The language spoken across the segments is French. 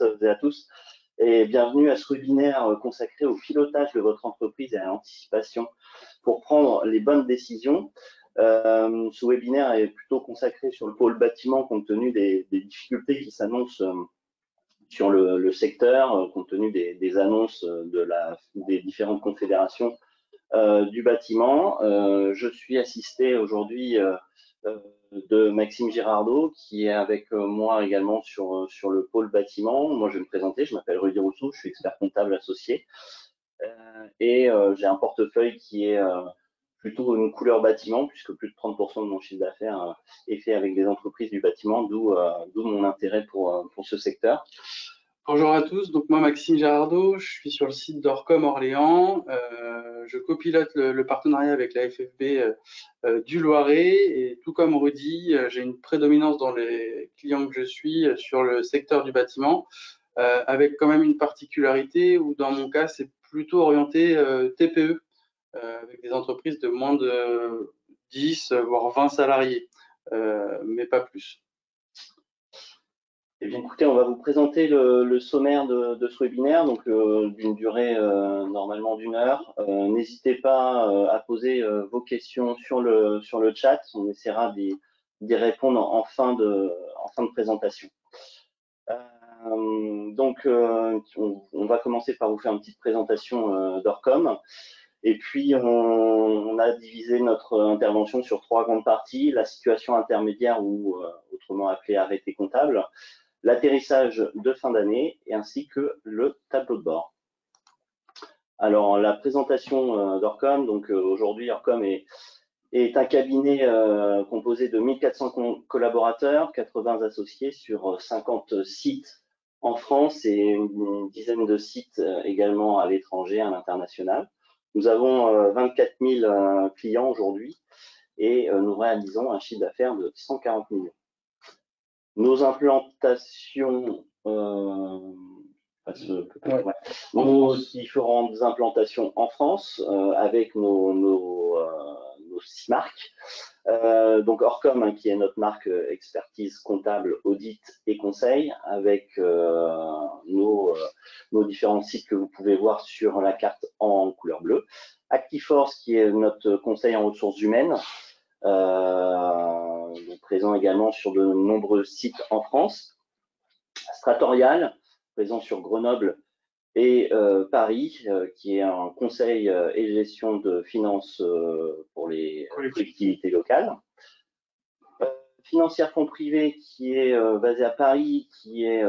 et à tous et bienvenue à ce webinaire consacré au pilotage de votre entreprise et à l'anticipation pour prendre les bonnes décisions. Euh, ce webinaire est plutôt consacré sur le pôle bâtiment compte tenu des, difficultés qui s'annoncent euh, sur le, secteur, euh, compte tenu des, annonces des différentes confédérations du bâtiment. je suis assisté aujourd'hui de Maxime Girardot, qui est avec moi également sur, sur le pôle bâtiment. Moi, je vais me présenter, je m'appelle Rudy Rousseau, je suis expert comptable associé. et j'ai un portefeuille qui est plutôt une couleur bâtiment, puisque plus de 30% de mon chiffre d'affaires euh, est fait avec des entreprises du bâtiment, d'où euh, mon intérêt euh, pour ce secteur. Bonjour à tous, donc moi Maxime Girardot, je suis sur le site d'Orcom Orléans, je copilote le, partenariat avec la FFB du Loiret. Et tout comme Rudy, j'ai une prédominance dans les clients que je suis sur le secteur du bâtiment, avec quand même une particularité où dans mon cas c'est plutôt orienté TPE, euh, avec des entreprises de moins de 10, voire 20 salariés, euh, mais pas plus. Eh écoutez, on va vous présenter le, sommaire de, ce webinaire, donc euh, d'une durée normalement d'une heure. N'hésitez pas à poser vos questions sur le, sur le chat. On essaiera d'y répondre en fin de, en fin de présentation. donc, on, on, va commencer par vous faire une petite présentation d'Orcom. Et puis, on, a divisé notre intervention sur trois grandes parties. La situation intermédiaire, ou euh, autrement appelée arrêté comptable, l'atterrissage de fin d'année, et ainsi que le tableau de bord. Alors, la présentation euh, d'Orcom, donc euh, aujourd'hui, Orcom est, un cabinet composé de 1400 collaborateurs, 80 associés sur 50 sites en France et une dizaine de sites également à l'étranger, à l'international. Nous avons 24 euh, 000 euh, clients aujourd'hui et euh, nous réalisons un chiffre d'affaires de 140 millions. Nos implantations, nos différentes implantations en France avec nos, nos, nos six marques. Euh, donc Orcom, hein, qui est notre marque euh, expertise comptable, audit et conseil, avec euh, nos, nos, différents sites que vous pouvez voir sur la carte en couleur bleue. Actiforce, qui est notre conseil en ressources humaines, présent également sur de nombreux sites en France. Stratorial, présent sur Grenoble et euh, Paris, euh, qui est un conseil euh, et gestion de finances pour les collectivités locales. Financière Fonds Privé, qui est basé à Paris, qui est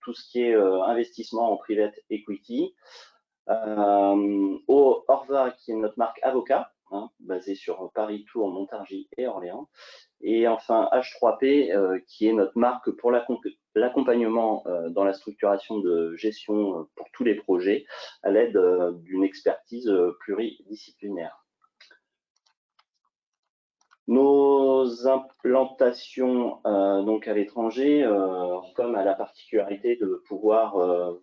tout ce qui est investissement en private equity. au Orva, qui est notre marque avocat, hein, basée sur Paris, Tours, Montargis et Orléans. Et enfin, H3P, euh, qui est notre marque pour l'accompagnement euh, dans la structuration de gestion euh, pour tous les projets à l'aide d'une expertise pluridisciplinaire. Nos implantations donc à l'étranger, comme à la particularité de pouvoir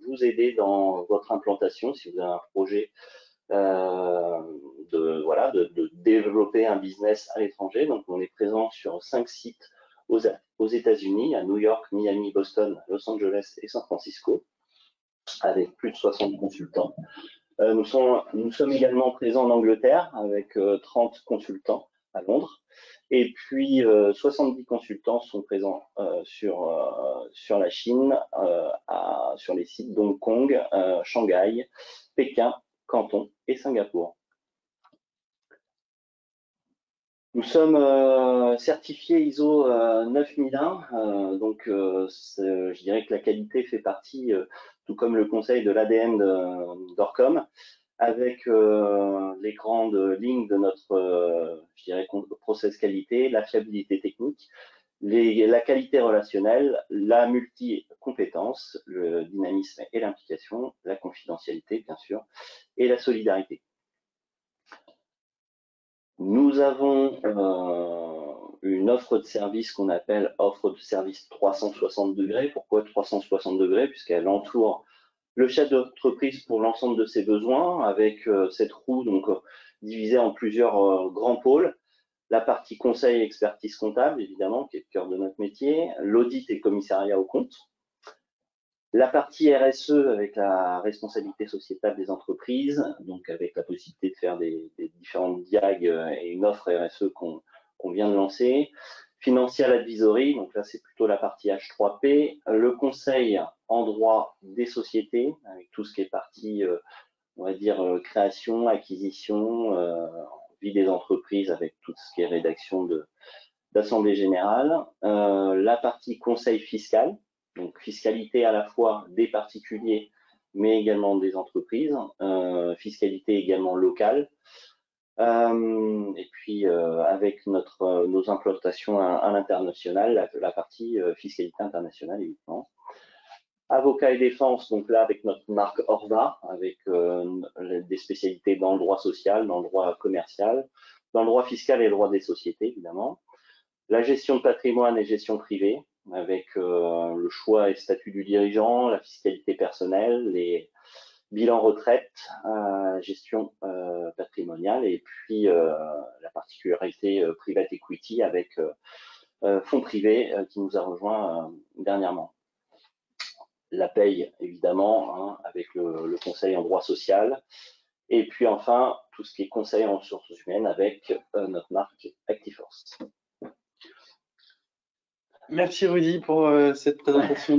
vous aider dans votre implantation si vous avez un projet euh, de, voilà, de, développer un business à l'étranger. Donc, on est présent sur cinq sites aux, États-Unis, à New York, Miami, Boston, Los Angeles et San Francisco, avec plus de 60 consultants. Euh, nous, sommes, également présents en Angleterre avec 30 euh, consultants à Londres. Et puis, 70 consultants sont présents sur, la Chine, sur les sites d'Hong Kong, Shanghai, Pékin Canton et Singapour. Nous sommes euh, certifiés ISO 9001, euh, euh, donc je dirais que la qualité fait partie, tout comme le conseil de l'ADN d'Orcom, avec les grandes lignes de notre, je dirais, process qualité, la fiabilité technique, la qualité relationnelle, la multi-compétence, le dynamisme et l'implication, la confidentialité, bien sûr, et la solidarité. Nous avons euh, une offre de service qu'on appelle offre de service 360 degrés. Pourquoi 360 degrés? Puisqu'elle entoure le chef d'entreprise pour l'ensemble de ses besoins avec euh, cette roue donc divisée en plusieurs euh, grands pôles la partie conseil et expertise comptable, évidemment, qui est le cœur de notre métier, l'audit et commissariat au compte, La partie RSE avec la responsabilité sociétale des entreprises, donc avec la possibilité de faire des, différentes diags et une offre RSE qu'on vient de lancer. Financial Advisory, donc là c'est plutôt la partie H3P. Le conseil en droit des sociétés, avec tout ce qui est partie, on va dire, création, acquisition, vie des entreprises avec tout ce qui est rédaction d'assemblée générale. Euh, la partie conseil fiscal, donc fiscalité à la fois des particuliers, mais également des entreprises, euh, fiscalité également locale. Euh, et puis avec notre, nos implantations à, l'international, la, partie fiscalité internationale évidemment. Avocat et défense, donc là avec notre marque Orva, avec des spécialités dans le droit social, dans le droit commercial, dans le droit fiscal et le droit des sociétés évidemment. La gestion de patrimoine et gestion privée, avec euh, le choix et statut du dirigeant, la fiscalité personnelle, les bilans retraite, euh, gestion euh, patrimoniale et puis la particularité private equity avec fonds privés qui nous a rejoint dernièrement. La paye, évidemment, hein, avec le, conseil en droit social. Et puis enfin, tout ce qui est conseil en ressources humaines avec notre marque ActiveForce. Merci Rudy pour euh, cette présentation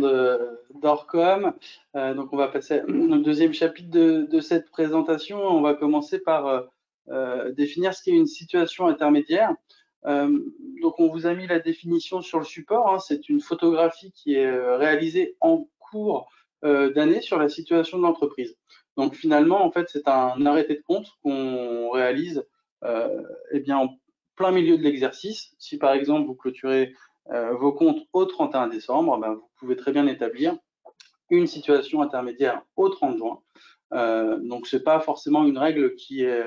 d'Orcom. Euh, donc on va passer au deuxième chapitre de, cette présentation. On va commencer par euh, définir ce qu'est une situation intermédiaire. donc on vous a mis la définition sur le support. Hein. C'est une photographie qui est réalisée en cours d'année sur la situation de l'entreprise. Donc finalement, en fait, c'est un arrêté de compte qu'on réalise eh bien, en plein milieu de l'exercice. Si par exemple vous clôturez euh, vos comptes au 31 décembre, ben, vous pouvez très bien établir une situation intermédiaire au 30 juin. Euh, donc, ce n'est pas forcément une règle qui est,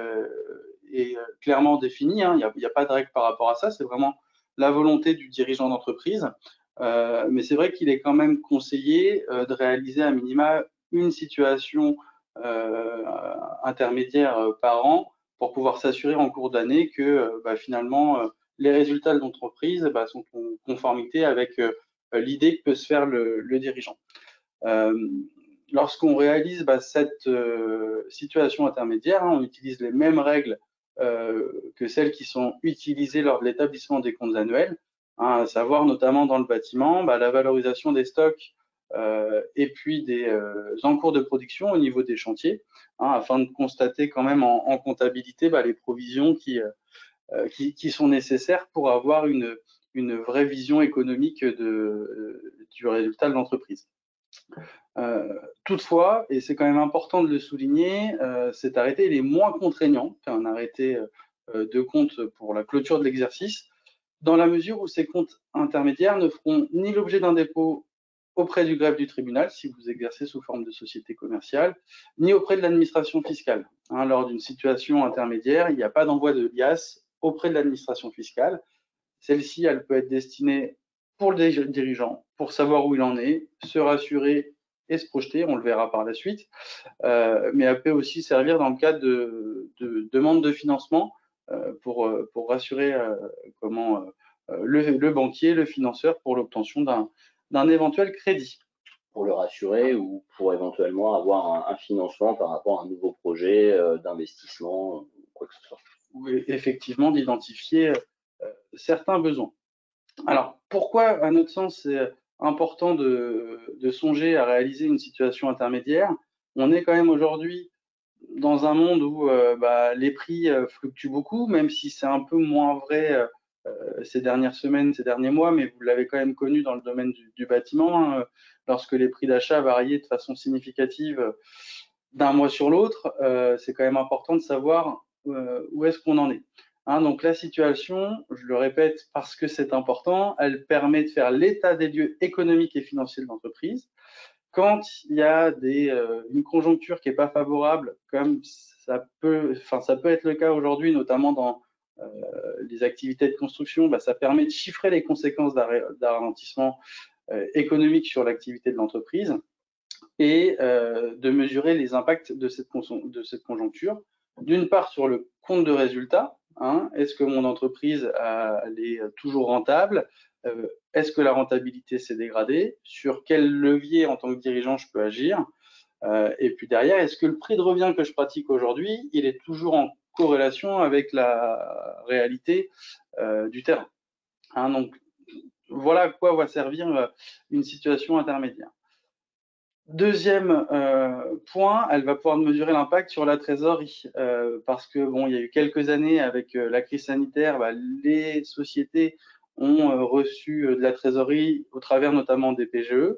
est clairement définie. Hein. Il n'y a, pas de règle par rapport à ça. C'est vraiment la volonté du dirigeant d'entreprise. Euh, mais c'est vrai qu'il est quand même conseillé de réaliser à minima une situation intermédiaire par an pour pouvoir s'assurer en cours d'année que bah, finalement les résultats de l'entreprise bah, sont en conformité avec euh, l'idée que peut se faire le, dirigeant. Euh, lorsqu'on réalise bah, cette euh, situation intermédiaire, hein, on utilise les mêmes règles que celles qui sont utilisées lors de l'établissement des comptes annuels, hein, à savoir notamment dans le bâtiment, bah, la valorisation des stocks et puis des encours de production au niveau des chantiers, hein, afin de constater quand même en, comptabilité les provisions qui, euh, qui, sont nécessaires pour avoir une, une vraie vision économique de, euh, du résultat de l'entreprise. Euh, toutefois, et c'est quand même important de le souligner, cet arrêté est moins contraignant qu'un arrêté de compte pour la clôture de l'exercice, dans la mesure où ces comptes intermédiaires ne feront ni l'objet d'un dépôt auprès du greffe du tribunal, si vous exercez sous forme de société commerciale, ni auprès de l'administration fiscale. Hein, lors d'une situation intermédiaire, il n'y a pas d'envoi de l'IAS auprès de l'administration fiscale. Celle-ci, elle peut être destinée pour le dirigeant, pour savoir où il en est, se rassurer et se projeter, on le verra par la suite, euh, mais elle peut aussi servir dans le cadre de, de demande de financement pour, pour rassurer euh, comment le, banquier, le financeur pour l'obtention d'un éventuel crédit. Pour le rassurer ou pour éventuellement avoir un, un financement par rapport à un nouveau projet d'investissement, quoi que ce soit effectivement d'identifier euh, certains besoins. Alors, pourquoi, à notre sens, c'est important de, songer à réaliser une situation intermédiaire? On est quand même aujourd'hui dans un monde où euh, bah, les prix euh, fluctuent beaucoup, même si c'est un peu moins vrai ces dernières semaines, ces derniers mois, mais vous l'avez quand même connu dans le domaine du, bâtiment, hein, lorsque les prix d'achat variaient de façon significative d'un mois sur l'autre, c'est quand même important de savoir euh, où est-ce qu'on en est. Hein, donc la situation, je le répète parce que c'est important, elle permet de faire l'état des lieux économiques et financiers de l'entreprise. Quand il y a euh, une conjoncture qui n'est pas favorable, comme ça peut, être le cas aujourd'hui, notamment dans euh, les activités de construction, bah, ça permet de chiffrer les conséquences d'un ralentissement économique sur l'activité de l'entreprise et de mesurer les impacts de cette, de cette conjoncture. D'une part sur le compte de résultat, Hein. Est-ce que mon entreprise est toujours rentable Est-ce que la rentabilité s'est dégradée Sur quel levier en tant que dirigeant je peux agir Et puis derrière, est-ce que le prix de revient que je pratique aujourd'hui, il est toujours en corrélation avec la réalité du terrain hein. Donc voilà à quoi va servir une situation intermédiaire. Deuxième euh, point, elle va pouvoir mesurer l'impact sur la trésorerie euh, parce que bon, il y a eu quelques années avec euh, la crise sanitaire, bah, les sociétés ont reçu de la trésorerie au travers notamment des PGE.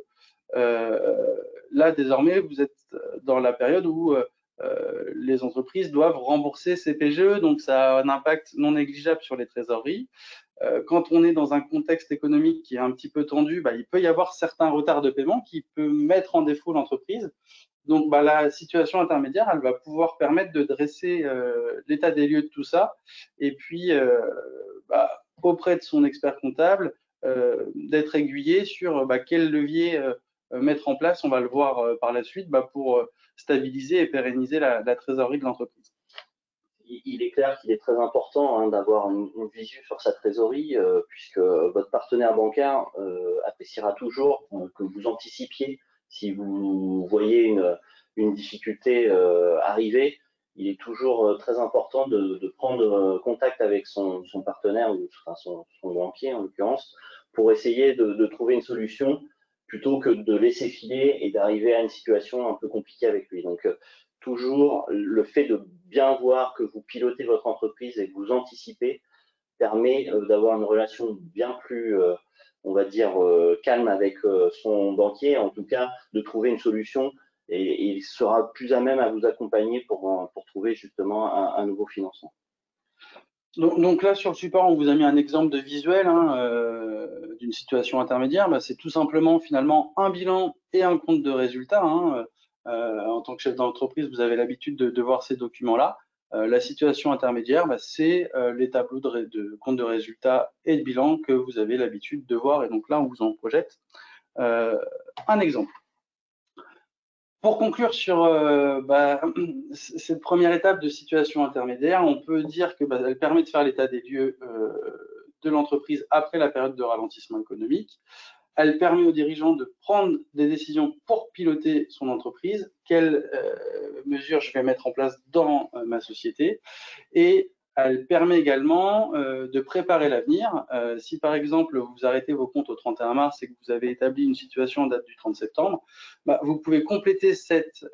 là, désormais, vous êtes dans la période où les entreprises doivent rembourser ces PGE, donc ça a un impact non négligeable sur les trésoreries. Euh, quand on est dans un contexte économique qui est un petit peu tendu, bah, il peut y avoir certains retards de paiement qui peut mettre en défaut l'entreprise. Donc, bah, la situation intermédiaire, elle va pouvoir permettre de dresser euh, l'état des lieux de tout ça, et puis euh, bah, auprès de son expert comptable, d'être aiguillé sur quel levier mettre en place. On va le voir par la suite pour stabiliser et pérenniser la trésorerie de l'entreprise il est clair qu'il est très important hein, d'avoir une, visu sur sa trésorerie, euh, puisque votre partenaire bancaire euh, appréciera toujours euh, que vous anticipiez si vous voyez une, difficulté arriver. Il est toujours très important de, prendre contact avec son, partenaire, ou son, banquier en l'occurrence, pour essayer de, trouver une solution plutôt que de laisser filer et d'arriver à une situation un peu compliquée avec lui. Toujours le fait de bien voir que vous pilotez votre entreprise et que vous anticipez permet euh, d'avoir une relation bien plus, euh, on va dire, euh, calme avec son banquier, en tout cas de trouver une solution et, il sera plus à même à vous accompagner pour, pour trouver justement un, nouveau financement. Donc, là, sur le support, on vous a mis un exemple de visuel hein, d'une situation intermédiaire. Bah, c'est tout simplement finalement un bilan et un compte de résultat. Hein, en tant que chef d'entreprise, vous avez l'habitude de, voir ces documents-là. Euh, la situation intermédiaire, bah, c'est euh, les tableaux de, compte de résultats et de bilan que vous avez l'habitude de voir. Et donc là, on vous en projette un exemple. Pour conclure sur bah, cette première étape de situation intermédiaire, on peut dire qu'elle bah, permet de faire l'état des lieux de l'entreprise après la période de ralentissement économique. Elle permet aux dirigeants de prendre des décisions pour piloter son entreprise, quelles euh, mesures je vais mettre en place dans euh, ma société. Et elle permet également euh, de préparer l'avenir. si par exemple vous arrêtez vos comptes au 31 mars et que vous avez établi une situation en date du 30 septembre, bah, vous pouvez compléter cette,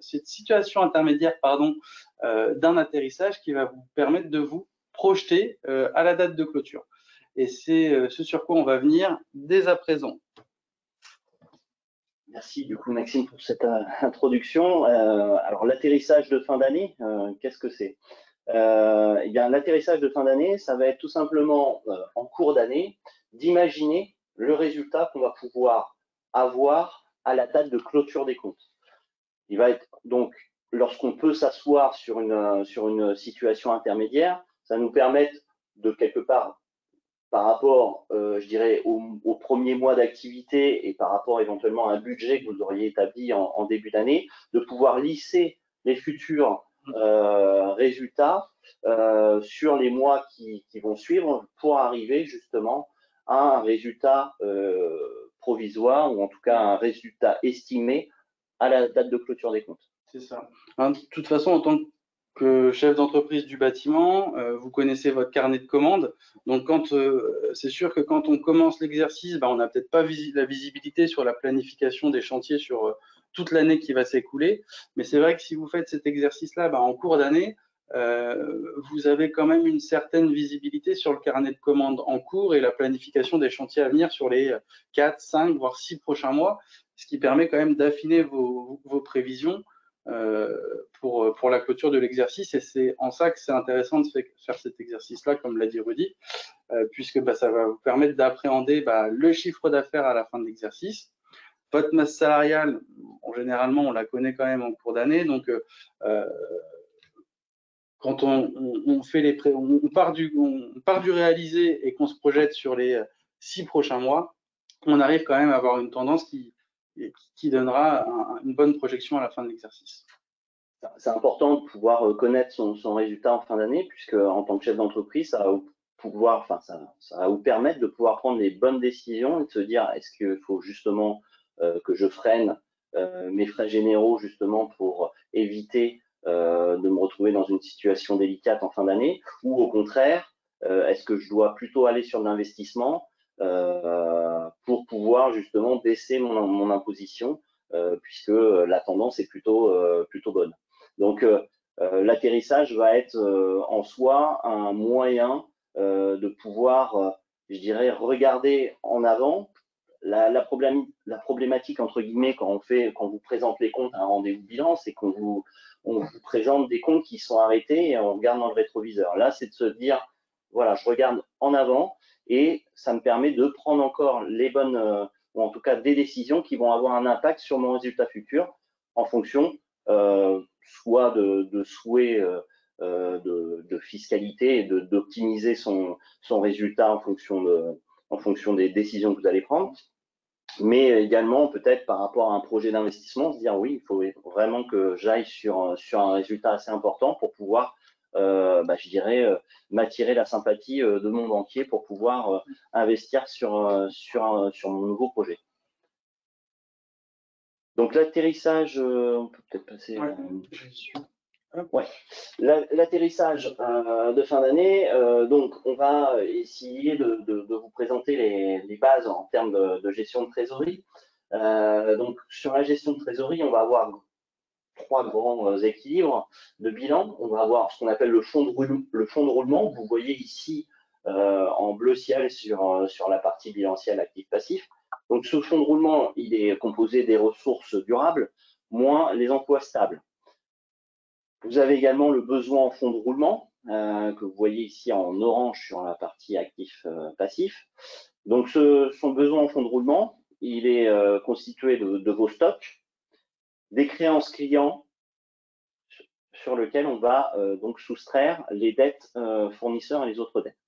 cette situation intermédiaire pardon, d'un atterrissage qui va vous permettre de vous projeter à la date de clôture et c'est euh, ce sur quoi on va venir dès à présent. Merci du coup Maxime pour cette euh, introduction. Euh, alors l'atterrissage de fin d'année, qu'est-ce que c'est? Eh bien l'atterrissage de fin d'année, ça va être tout simplement en cours d'année d'imaginer le résultat qu'on va pouvoir avoir à la date de clôture des comptes. Il va être donc lorsqu'on peut s'asseoir sur une, sur une situation intermédiaire, ça nous permet de quelque part par rapport, euh, je dirais, au, premier mois d'activité et par rapport éventuellement à un budget que vous auriez établi en, début d'année, de pouvoir lisser les futurs euh, résultats euh, sur les mois qui, vont suivre pour arriver justement à un résultat provisoire ou en tout cas un résultat estimé à la date de clôture des comptes. C'est ça. Hein, de toute façon, en tant que que chef d'entreprise du bâtiment, euh, vous connaissez votre carnet de commandes. Donc, quand euh, c'est sûr que quand on commence l'exercice, bah, on n'a peut-être pas la visibilité sur la planification des chantiers sur euh, toute l'année qui va s'écouler. Mais c'est vrai que si vous faites cet exercice-là bah, en cours d'année, vous avez quand même une certaine visibilité sur le carnet de commandes en cours et la planification des chantiers à venir sur les 4, 5, voire 6 prochains mois, ce qui permet quand même d'affiner vos, prévisions pour, pour la clôture de l'exercice. Et c'est en ça que c'est intéressant de faire cet exercice-là, comme l'a dit Rudy, euh, puisque bah, ça va vous permettre d'appréhender bah, le chiffre d'affaires à la fin de l'exercice. Votre masse salariale, généralement, on la connaît quand même en cours d'année. Donc, euh, quand on, on, fait les part du, on part du réalisé et qu'on se projette sur les six prochains mois, on arrive quand même à avoir une tendance qui, qui donnera une bonne projection à la fin de l'exercice. c'est important de pouvoir connaître son, résultat en fin d'année, puisque en tant que chef d'entreprise, ça va pouvoir, ça, va vous permettre de pouvoir prendre les bonnes décisions et de se dire est-ce qu'il faut justement que je freine mes frais généraux justement pour éviter de me retrouver dans une situation délicate en fin d'année, ou au contraire, est-ce que je dois plutôt aller sur l'investissement pour pouvoir justement baisser mon, imposition euh, puisque la tendance est plutôt, euh, plutôt bonne. Donc, euh, l'atterrissage va être en soi un moyen de pouvoir, je dirais, regarder en avant la, problématique entre guillemets quand on fait, quand vous présente les comptes à un rendez-vous bilan, c'est qu'on vous, vous présente des comptes qui sont arrêtés et on regarde dans le rétroviseur. Là, c'est de se dire, voilà, je regarde en avant et ça me permet de prendre encore les bonnes, ou en tout cas des décisions qui vont avoir un impact sur mon résultat futur en fonction euh, soit de, souhaits euh, euh de, fiscalité et d'optimiser son, son résultat en fonction, des décisions que vous allez prendre, mais également peut-être par rapport à un projet d'investissement, se dire oui, il faut vraiment que j'aille sur, un résultat assez important pour pouvoir euh, bah, je dirais, euh, m'attirer la sympathie euh, de mon banquier pour pouvoir investir sur, sur, sur mon nouveau projet. Donc l'atterrissage, on peut peut-être passer. Ouais, L'atterrissage de fin d'année, donc on va essayer de, de, vous présenter les, les, bases en termes de, de gestion de trésorerie. donc sur la gestion de trésorerie, on va avoir trois grands euh, équilibres de bilan. On va avoir ce qu'on appelle le fond, de roulement. Vous voyez ici euh, en bleu ciel sur, euh, sur la partie bilancielle actif-passif. Donc ce fond de roulement, il est composé des ressources durables moins les emplois stables. Vous avez également le besoin en fond de roulement, que vous voyez ici en orange sur la partie actif-passif. Donc ce, son besoin en fond de roulement, il est constitué de vos stocks, des créances clients sur lesquelles on va euh, donc soustraire les dettes euh, fournisseurs et les autres dettes.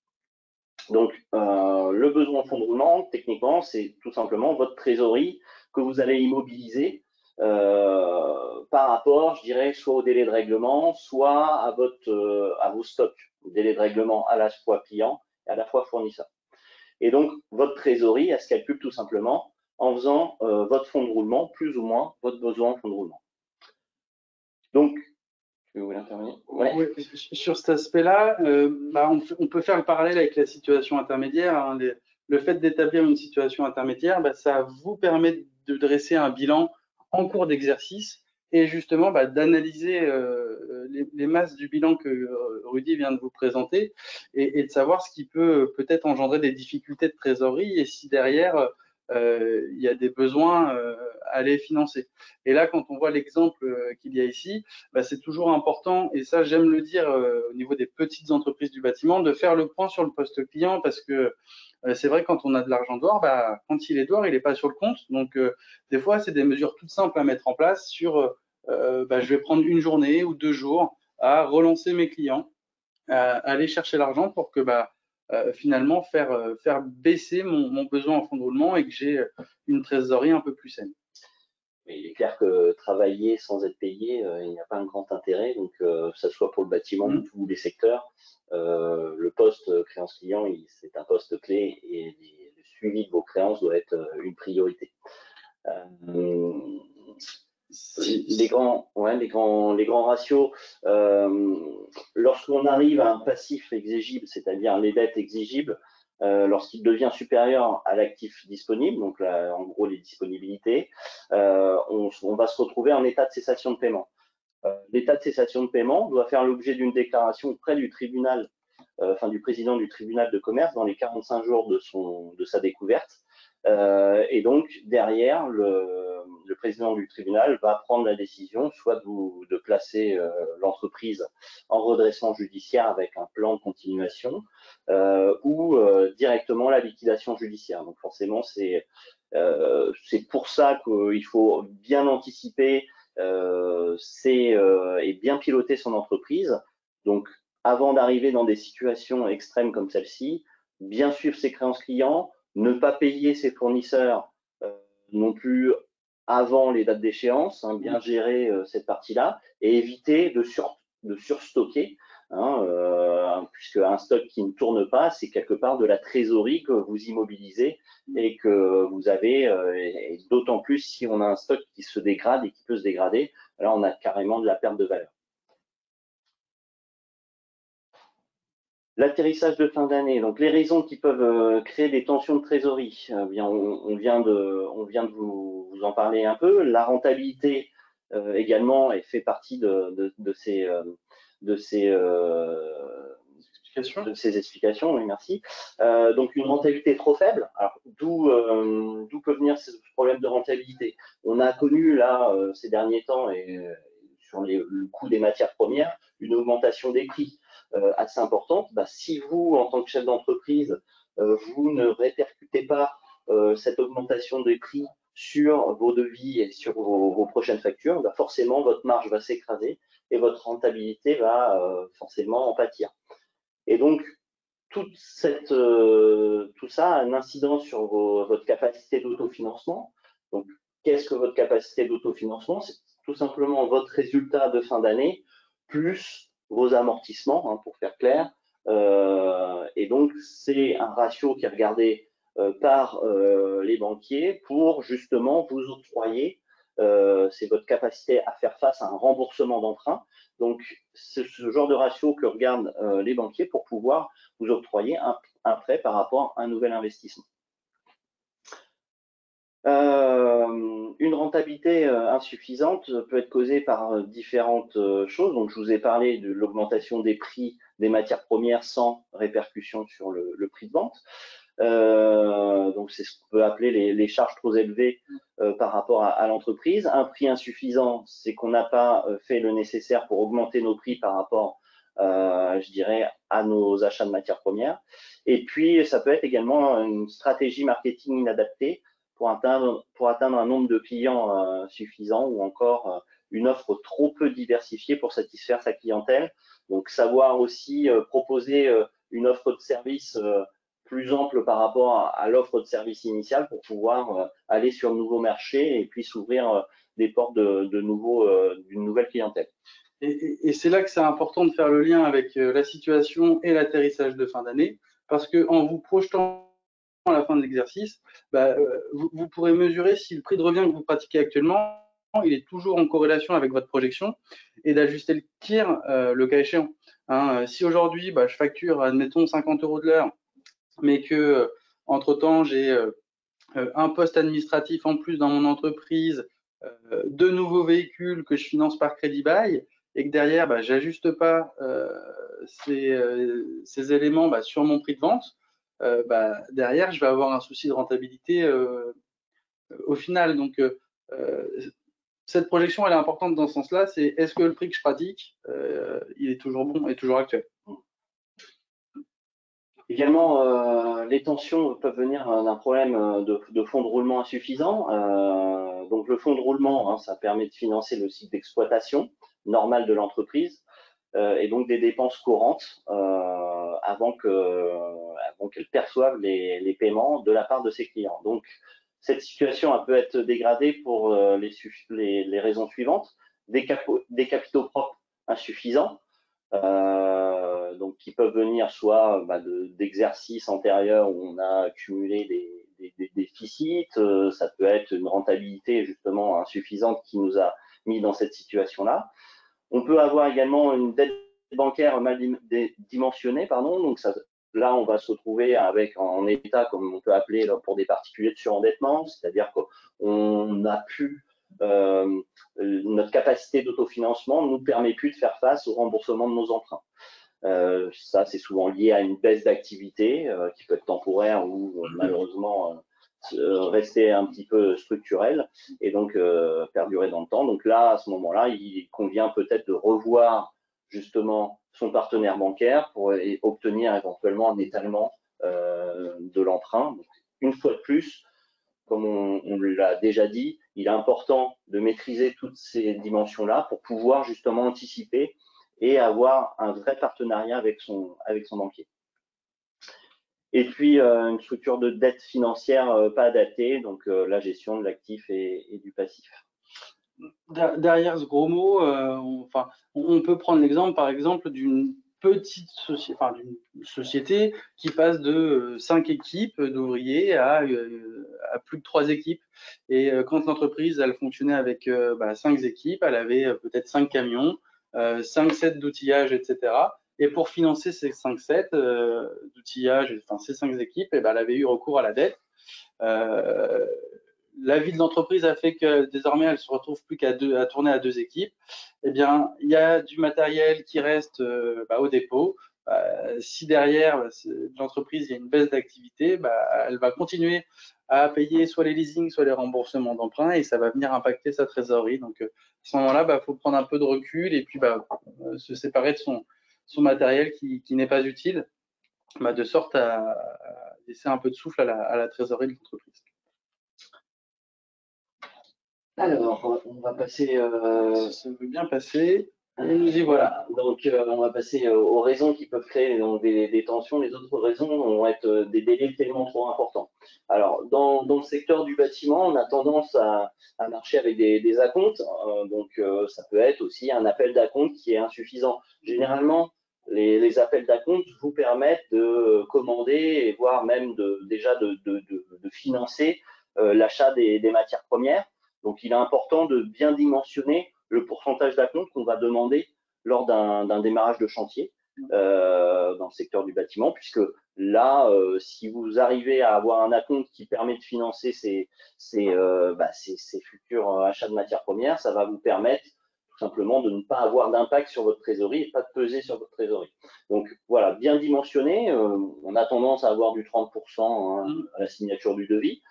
Donc, euh, le besoin en techniquement, c'est tout simplement votre trésorerie que vous allez immobiliser par rapport, je dirais, soit au délai de règlement, soit à, votre, à vos stocks. Délai de règlement à la fois client et à la fois fournisseur. Et donc, votre trésorerie, elle se calcule tout simplement en faisant euh, votre fonds de roulement, plus ou moins votre besoin en fonds de roulement. Donc, je vais vous sur cet aspect-là, euh, bah, on, peut faire le parallèle avec la situation intermédiaire. Hein. le fait d'établir une situation intermédiaire, bah, ça vous permet de dresser un bilan en cours d'exercice et justement bah, d'analyser euh, les, masses du bilan que Rudy vient de vous présenter et, et de savoir ce qui peut peut-être engendrer des difficultés de trésorerie et si derrière il y a des besoins euh, à les financer. Et là, quand on voit l'exemple euh, qu'il y a ici, bah, c'est toujours important, et ça j'aime le dire au niveau des petites entreprises du bâtiment, de faire le point sur le poste client parce que c'est vrai quand on a de l'argent dehors, bah, quand il est dehors, il n'est pas sur le compte. Donc des fois, c'est des mesures toutes simples à mettre en place sur bah, je vais prendre une journée ou deux jours à relancer mes clients, à aller chercher l'argent pour que bah, euh, finalement faire, euh, faire baisser mon, besoin en fonds de roulement et que j'ai euh, une trésorerie un peu plus saine. Mais il est clair que travailler sans être payé, il n'y a pas un grand intérêt. Donc, que ce soit pour le bâtiment mmh. ou tous les secteurs, le poste créance client, c'est un poste clé et le suivi de vos créances doit être une priorité les grands, ratios. Euh, lorsqu'on arrive à un passif exigible, c'est-à-dire les dettes exigibles, euh, lorsqu'il devient supérieur à l'actif disponible, donc en gros les disponibilités, euh, on, va se retrouver en état de cessation de paiement. L'état de cessation de paiement doit faire l'objet d'une déclaration auprès du tribunal, enfin du président du tribunal de commerce dans les 45 jours de sa découverte. Et donc derrière, le, le président du tribunal va prendre la décision soit de, de placer euh, l'entreprise en redressement judiciaire avec un plan de continuation euh, ou euh, directement la liquidation judiciaire. Donc forcément, c'est pour ça qu'il faut bien anticiper et bien piloter son entreprise. Donc avant d'arriver dans des situations extrêmes comme celle-ci, bien suivre ses créances clients, ne pas payer ses fournisseurs non plus avant les dates d'échéance, hein, bien gérer cette partie-là et éviter de, de surstocker Hein, euh, puisque un stock qui ne tourne pas, c'est quelque part de la trésorerie que vous immobilisez et que vous avez, euh, et, d'autant plus si on a un stock qui se dégrade et qui peut se dégrader, là on a carrément de la perte de valeur. L'atterrissage de fin d'année, donc les raisons qui peuvent euh, créer des tensions de trésorerie, eh bien on, vient de, on vient de vous, en parler un peu. La rentabilité également est fait partie de, de ces de ces, euh, de ces explications. Oui, merci. Euh, donc une rentabilité trop faible. Alors d'où euh, d'où peut venir ce problème de rentabilité? On a connu là ces derniers temps et sur le coût des matières premières une augmentation des prix assez importante. Bah, si vous, en tant que chef d'entreprise, vous ne répercutez pas cette augmentation des prix sur vos devis et sur vos, prochaines factures, bah forcément votre marge va s'écraser et votre rentabilité va euh, forcément en pâtir. Et donc, euh, tout ça a un incidence sur votre capacité d'autofinancement. Donc, qu'est-ce que votre capacité d'autofinancement? C'est tout simplement votre résultat de fin d'année plus vos amortissements, hein, pour faire clair. Euh, et donc, c'est un ratio qui est regardé par les banquiers pour justement vous octroyer euh, c'est votre capacité à faire face à un remboursement d'emprunt. Donc, c'est ce genre de ratio que regardent euh, les banquiers pour pouvoir vous octroyer un, prêt par rapport à un nouvel investissement. Euh, une rentabilité insuffisante peut être causée par différentes choses. Donc, je vous ai parlé de l'augmentation des prix des matières premières sans répercussion sur le prix de vente. Euh, donc c'est ce qu'on peut appeler les, charges trop élevées euh, par rapport à, l'entreprise. Un prix insuffisant, c'est qu'on n'a pas euh, fait le nécessaire pour augmenter nos prix par rapport, je dirais, à nos achats de matières premières. Et puis ça peut être également une stratégie marketing inadaptée pour atteindre, pour atteindre un nombre de clients suffisant ou encore une offre trop peu diversifiée pour satisfaire sa clientèle. Donc savoir aussi proposer une offre de service plus ample par rapport à, l'offre de service initiale pour pouvoir euh, aller sur de nouveaux marchés et puis s'ouvrir euh, des portes de, de euh, d'une nouvelle clientèle. Et, c'est là que c'est important de faire le lien avec la situation et l'atterrissage de fin d'année, parce que en vous projetant à la fin de l'exercice, bah, vous, pourrez mesurer si le prix de revient que vous pratiquez actuellement, il est toujours en corrélation avec votre projection et d'ajuster le tir le cas échéant. Hein, si aujourd'hui, bah, je facture, admettons, 50 euros de l'heure mais que euh, entre-temps, j'ai euh, euh, un poste administratif en plus dans mon entreprise, deux nouveaux véhicules que je finance par crédit bail et que derrière, bah, j'ajuste pas ces, ces, éléments bah, sur mon prix de vente, bah, derrière, je vais avoir un souci de rentabilité au final. Donc, cette projection, elle est importante dans ce sens-là. C'est est-ce que le prix que je pratique, il est toujours bon et toujours actuel? Également, euh, les tensions peuvent venir euh, d'un problème euh, de, de, fonds de roulement insuffisant. donc le fonds de roulement, hein, ça permet de financer le cycle d'exploitation normal de l'entreprise et donc des dépenses courantes avant qu'elle perçoive les, les, paiements de la part de ses clients. Donc cette situation elle peut être dégradée pour les, les, les raisons suivantes des, des capitaux propres insuffisants, euh, donc qui peuvent venir soit bah, d'exercices antérieurs où on a accumulé des, des, déficits, euh, ça peut être une rentabilité justement insuffisante qui nous a mis dans cette situation-là. On peut avoir également une dette bancaire mal dimensionnée, pardon, donc là on va se retrouver avec en état, comme on peut appeler pour des particuliers de surendettement, c'est-à-dire qu'on a pu euh, notre capacité d'autofinancement ne nous permet plus de faire face au remboursement de nos emprunts. Euh, ça, c'est souvent lié à une baisse d'activité euh, qui peut être temporaire ou malheureusement rester un petit peu structurelle et donc perdurer dans le temps. Donc là, à ce moment-là, il convient peut-être de revoir justement son partenaire bancaire pour obtenir éventuellement un étalement de l'emprunt. Une fois de plus, comme on, l'a déjà dit, il est important de maîtriser toutes ces dimensions-là pour pouvoir justement anticiper et avoir un vrai partenariat avec son, avec son banquier. Et puis une structure de dette financière pas adaptée, donc la gestion de l'actif et, du passif. Derrière ce gros mot, on, enfin, on peut prendre l'exemple, par exemple, d'une petite société, qui passe de 5 équipes d'ouvriers à, à, plus de 3 équipes. Et quand l'entreprise, elle fonctionnait avec bah, 5 équipes, elle avait peut-être 5 camions, 5 sets d'outillage, etc. Et pour financer ces 5 sets euh, d'outillage, enfin ces 5 équipes, eh ben, elle avait eu recours à la dette. Euh, la vie de l'entreprise a fait que désormais, elle se retrouve plus qu'à tourner à deux équipes. Eh bien, il y a du matériel qui reste euh, bah, au dépôt. Bah, si derrière bah, l'entreprise il y a une baisse d'activité, bah, elle va continuer à payer soit les leasings, soit les remboursements d'emprunt et ça va venir impacter sa trésorerie. Donc, euh, à ce moment-là, il faut prendre un peu de recul et puis euh, se séparer de son, son matériel qui, qui n'est pas utile, bah, de sorte à, laisser un peu de souffle à la, à la trésorerie de l'entreprise. Alors, on va passer. Euh... Ça veut bien passer. Et voilà. Donc, euh, on va passer euh, aux raisons qui peuvent créer donc, des, des, tensions. Les autres raisons vont être euh, des délais de paiement trop importants. Alors, dans, dans, le secteur du bâtiment, on a tendance à, à marcher avec des, des acomptes. donc, ça peut être aussi un appel d'acompte qui est insuffisant. Généralement, les, appels d'acompte vous permettent de commander et voire même de, déjà de, de, de financer l'achat des, des matières premières. Donc, il est important de bien dimensionner le pourcentage d'acompte qu'on va demander lors d'un démarrage de chantier euh, dans le secteur du bâtiment, puisque là, euh, si vous arrivez à avoir un acompte qui permet de financer ces, euh, bah, ces, futurs achats de matières premières, ça va vous permettre simplement de ne pas avoir d'impact sur votre trésorerie et pas de peser sur votre trésorerie. Donc voilà, bien dimensionné, euh, on a tendance à avoir du 30% hein, mm. à la signature du devis,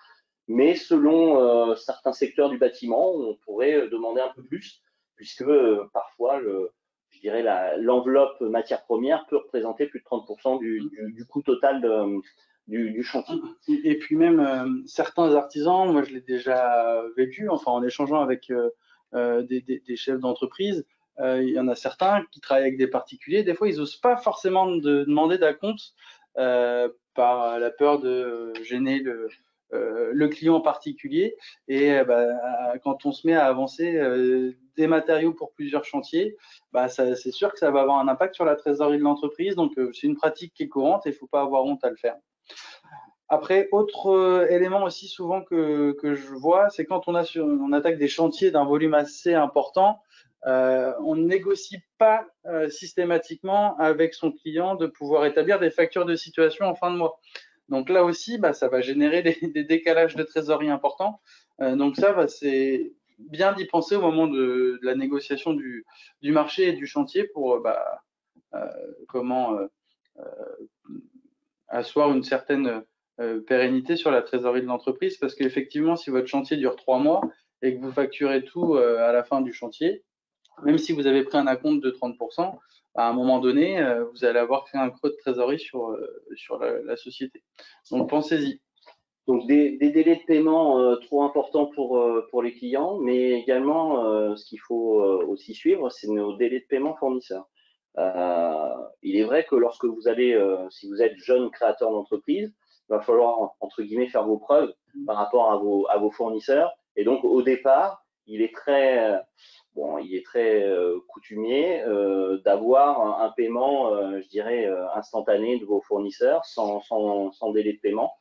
mais selon euh, certains secteurs du bâtiment, on pourrait demander un peu plus puisque euh, parfois, le, je dirais, l'enveloppe matière première peut représenter plus de 30% du, du, du, coût total de, du, du, chantier. Et puis même euh, certains artisans, moi je l'ai déjà vécu, enfin en échangeant avec euh, euh des, des, chefs d'entreprise, euh, il y en a certains qui travaillent avec des particuliers, des fois ils n'osent pas forcément de demander d'acompte par la peur de gêner le, euh, client en particulier. Et euh, bah, quand on se met à avancer euh, des matériaux pour plusieurs chantiers, bah, c'est sûr que ça va avoir un impact sur la trésorerie de l'entreprise. Donc, c'est une pratique qui est courante et il ne faut pas avoir honte à le faire. Après, autre élément aussi souvent que, que je vois, c'est quand on, a sur, on attaque des chantiers d'un volume assez important, euh, on ne négocie pas euh, systématiquement avec son client de pouvoir établir des factures de situation en fin de mois. Donc là aussi, bah, ça va générer des, décalages de trésorerie importants. Euh, donc ça, bah, c'est bien d'y penser au moment de, la négociation du, marché et du chantier pour bah, euh, comment euh, asseoir une certaine pérennité sur la trésorerie de l'entreprise. Parce qu'effectivement, si votre chantier dure trois mois et que vous facturez tout à la fin du chantier, même si vous avez pris un acompte de 30%, à un moment donné, euh, vous allez avoir créé un creux de trésorerie sur, euh, sur la, société. Donc pensez-y. Donc des, délais de paiement euh, trop importants pour, pour les clients, mais également ce qu'il faut aussi suivre, c'est nos délais de paiement fournisseurs. il est vrai que lorsque vous allez, si vous êtes jeune créateur d'entreprise, il va falloir entre guillemets faire vos preuves par rapport à vos, à vos fournisseurs. Et donc au départ, il est très bon, il est très euh, coutumier euh, d'avoir un, paiement, euh, je dirais, instantané de vos fournisseurs sans, sans, sans délai de paiement.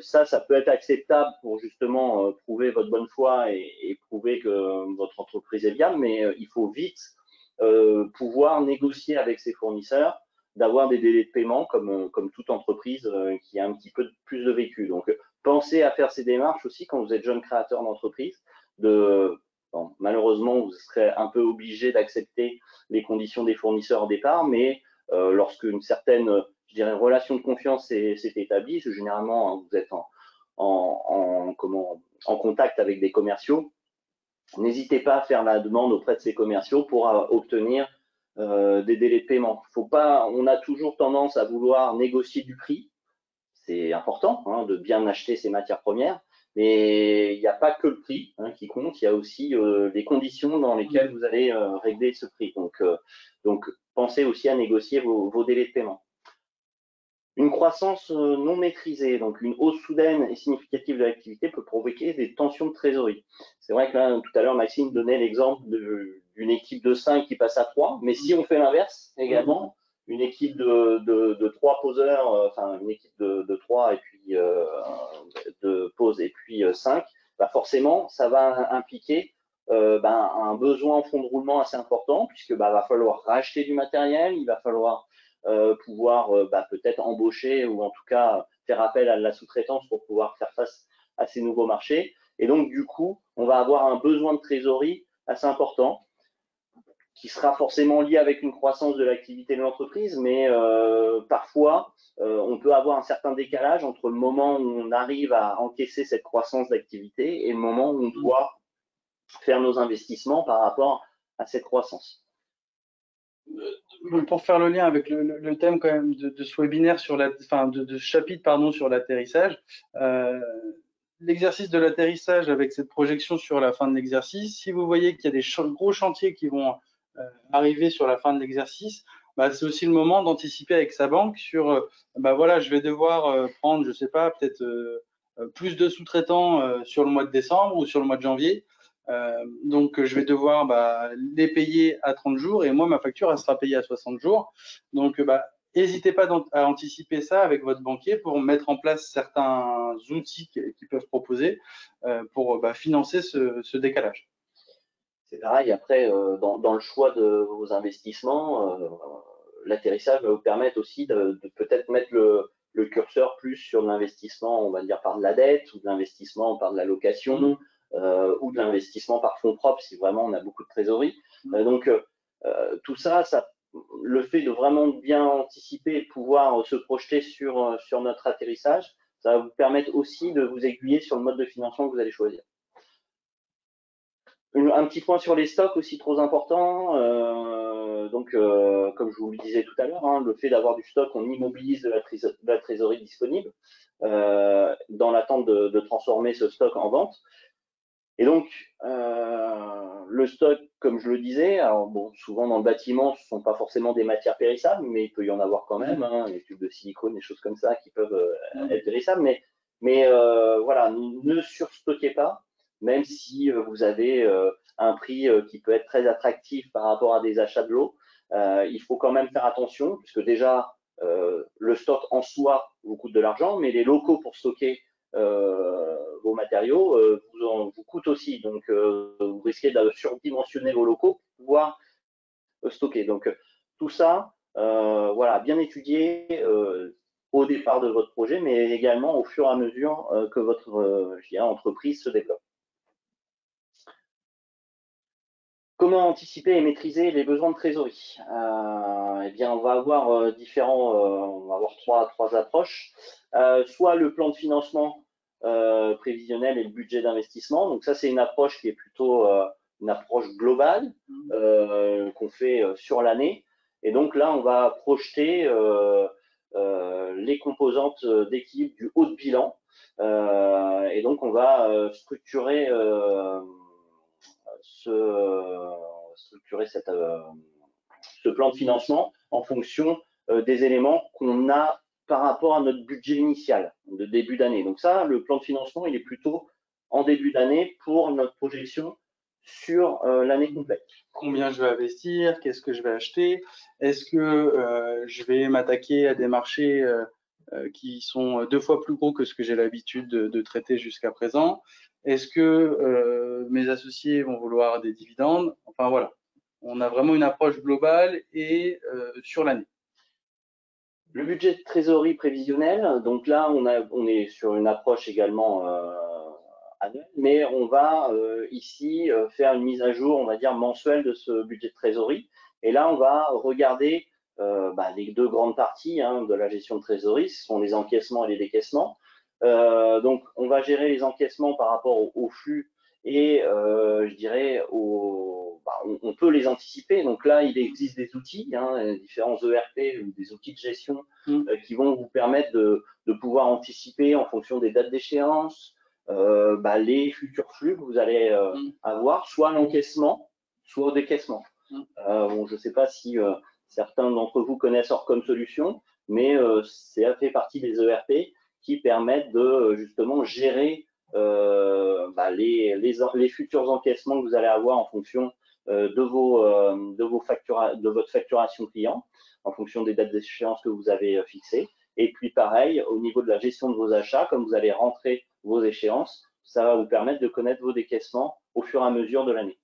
ça, ça peut être acceptable pour justement prouver votre bonne foi et, et, prouver que votre entreprise est viable, mais il faut vite pouvoir négocier avec ses fournisseurs d'avoir des délais de paiement comme, comme toute entreprise qui a un petit peu plus de vécu. Donc, pensez à faire ces démarches aussi quand vous êtes jeune créateur d'entreprise, de malheureusement, vous serez un peu obligé d'accepter les conditions des fournisseurs au départ, mais euh, lorsque une certaine, relation de confiance s'est établie, généralement hein, vous êtes en, contact avec des commerciaux, n'hésitez pas à faire la demande auprès de ces commerciaux pour euh, obtenir euh, des délais de paiement. Faut pas, on a toujours tendance à vouloir négocier du prix. C'est important hein, de bien acheter ses matières premières, mais il n'y a pas que le prix hein, qui compte, il y a aussi euh, les conditions dans lesquelles vous allez euh, régler ce prix. Donc, donc, pensez aussi à négocier vos, vos, délais de paiement. Une croissance non maîtrisée, donc une hausse soudaine et significative de l'activité peut provoquer des tensions de trésorerie. C'est vrai que là, tout à l'heure, Maxime donnait l'exemple d'une équipe de 5 qui passe à 3, mais si on fait l'inverse également, une équipe de, de, de 3 poseurs, enfin une équipe de, de 3 et puis de pause et puis 5, bah forcément, ça va impliquer euh, ben, un besoin en fonds de roulement assez important, puisque bah, va falloir racheter du matériel, il va falloir euh, pouvoir euh, bah, peut-être embaucher ou en tout cas faire appel à la sous-traitance pour pouvoir faire face à ces nouveaux marchés. Et donc, du coup, on va avoir un besoin de trésorerie assez important qui sera forcément lié avec une croissance de l'activité de l'entreprise, mais euh, parfois, euh, on peut avoir un certain décalage entre le moment où on arrive à encaisser cette croissance d'activité et le moment où on doit faire nos investissements par rapport à cette croissance. Euh, pour faire le lien avec le, thème quand même de, ce webinaire sur la, enfin de, ce chapitre pardon sur l'atterrissage, l'exercice de l'atterrissage avec cette projection sur la fin de l'exercice, si vous voyez qu'il y a des gros chantiers qui vont euh, arriver sur la fin de l'exercice, bah, c'est aussi le moment d'anticiper avec sa banque sur, bah voilà, je vais devoir prendre, je sais pas, peut-être plus de sous-traitants sur le mois de décembre ou sur le mois de janvier. Euh, donc, je vais devoir bah, les payer à 30 jours et moi, ma facture, elle sera payée à 60 jours. Donc, bah, n'hésitez pas à anticiper ça avec votre banquier pour mettre en place certains outils qu'ils peuvent proposer euh, pour bah, financer ce, décalage. C'est pareil, après, euh, dans, le choix de vos investissements, l'atterrissage va vous permettre aussi de, peut-être mettre le, curseur plus sur l'investissement, on va dire par de la dette ou de l'investissement par de la location. Euh, ou de l'investissement par fonds propres si vraiment on a beaucoup de trésorerie. Mm. Euh, donc euh, tout ça, ça, le fait de vraiment bien anticiper et pouvoir se projeter sur, sur notre atterrissage, ça va vous permettre aussi de vous aiguiller sur le mode de financement que vous allez choisir. Un petit point sur les stocks aussi trop important. donc, comme je vous le disais tout à l'heure, hein, le fait d'avoir du stock, on immobilise de la, trésorerie disponible dans l'attente de, de, transformer ce stock en vente. Et donc, euh, le stock, comme je le disais, alors bon, souvent dans le bâtiment, ce ne sont pas forcément des matières périssables, mais il peut y en avoir quand même, hein, les tubes de silicone, des choses comme ça qui peuvent euh, être périssables. Mais, mais euh, voilà, ne surstockez pas, même si vous avez un prix qui peut être très attractif par rapport à des achats de l'eau. il faut quand même faire attention, puisque déjà, le stock en soi vous coûte de l'argent, mais les locaux pour stocker euh, vos matériaux euh, vous, en, vous coûtent aussi. Donc, euh, vous risquez de surdimensionner vos locaux pour pouvoir stocker. Donc, tout ça, voilà, bien étudié au départ de votre projet, mais également au fur et à mesure que votre entreprise se développe. Comment anticiper et maîtriser les besoins de trésorerie Eh bien, on va avoir différents, on va avoir trois, trois approches. Euh, soit le plan de financement euh, prévisionnel et le budget d'investissement. Donc ça, c'est une approche qui est plutôt euh, une approche globale mmh. qu'on fait sur l'année. Et donc là, on va projeter les composantes d'équipe du haut de bilan. et donc, on va structurer, ce, structurer cette, ce plan de financement en fonction des éléments qu'on a par rapport à notre budget initial de début d'année. Donc ça, le plan de financement, il est plutôt en début d'année pour notre projection sur euh, l'année complète. Combien je vais investir Qu'est-ce que je vais acheter Est-ce que euh, je vais m'attaquer à des marchés euh, qui sont deux fois plus gros que ce que j'ai l'habitude de, traiter jusqu'à présent Est-ce que mes associés vont vouloir des dividendes? Enfin voilà, on a vraiment une approche globale et sur l'année. Le budget de trésorerie prévisionnel, donc là, on, est sur une approche également euh, annuelle, mais on va euh, ici euh, faire une mise à jour, on va dire, mensuelle de ce budget de trésorerie. Et là, on va regarder bah, les deux grandes parties hein, de la gestion de trésorerie, ce sont les encaissements et les décaissements. donc, on va gérer les encaissements par rapport au flux et euh, je dirais au, bah, on, peut les anticiper. Donc là, il existe des outils, hein, différents ERP ou des outils de gestion mm. euh, qui vont vous permettre de, de, pouvoir anticiper en fonction des dates d'échéance euh, bah, les futurs flux que vous allez euh, mm. avoir, soit l'encaissement, soit au décaissement. Mm. bon, je ne sais pas si certains d'entre vous connaissent Orcom Solutions, mais c'est fait partie des ERP qui permettent de justement gérer bah, les, les, les, futurs encaissements que vous allez avoir en fonction de, vos, de, vos de votre facturation client, en fonction des dates d'échéance que vous avez fixées. Et puis pareil, au niveau de la gestion de vos achats, comme vous allez rentrer vos échéances, ça va vous permettre de connaître vos décaissements au fur et à mesure de l'année.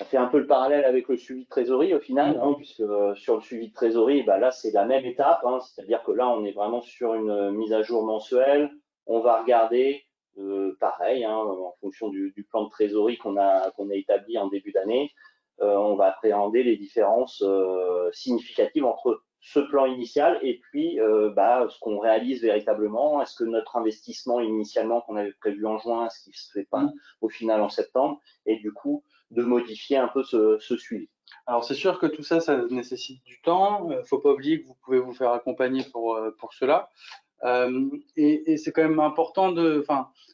Ça fait un peu le parallèle avec le suivi de trésorerie au final, hein, puisque euh, sur le suivi de trésorerie, bah, là c'est la même étape, hein. c'est-à-dire que là on est vraiment sur une mise à jour mensuelle. On va regarder, euh, pareil, hein, en fonction du, plan de trésorerie qu'on a, qu'on a établi en début d'année, euh, on va appréhender les différences significatives entre ce plan initial et puis euh, bah, ce qu'on réalise véritablement. Est-ce que notre investissement initialement qu'on avait prévu en juin, est-ce qu'il se fait pas mm. au final en septembre? Et du coup, de modifier un peu ce, suivi. Alors c'est sûr que tout ça, ça nécessite du temps. Il ne faut pas oublier que vous pouvez vous faire accompagner pour, euh, pour cela. Euh, et, c'est quand même important de,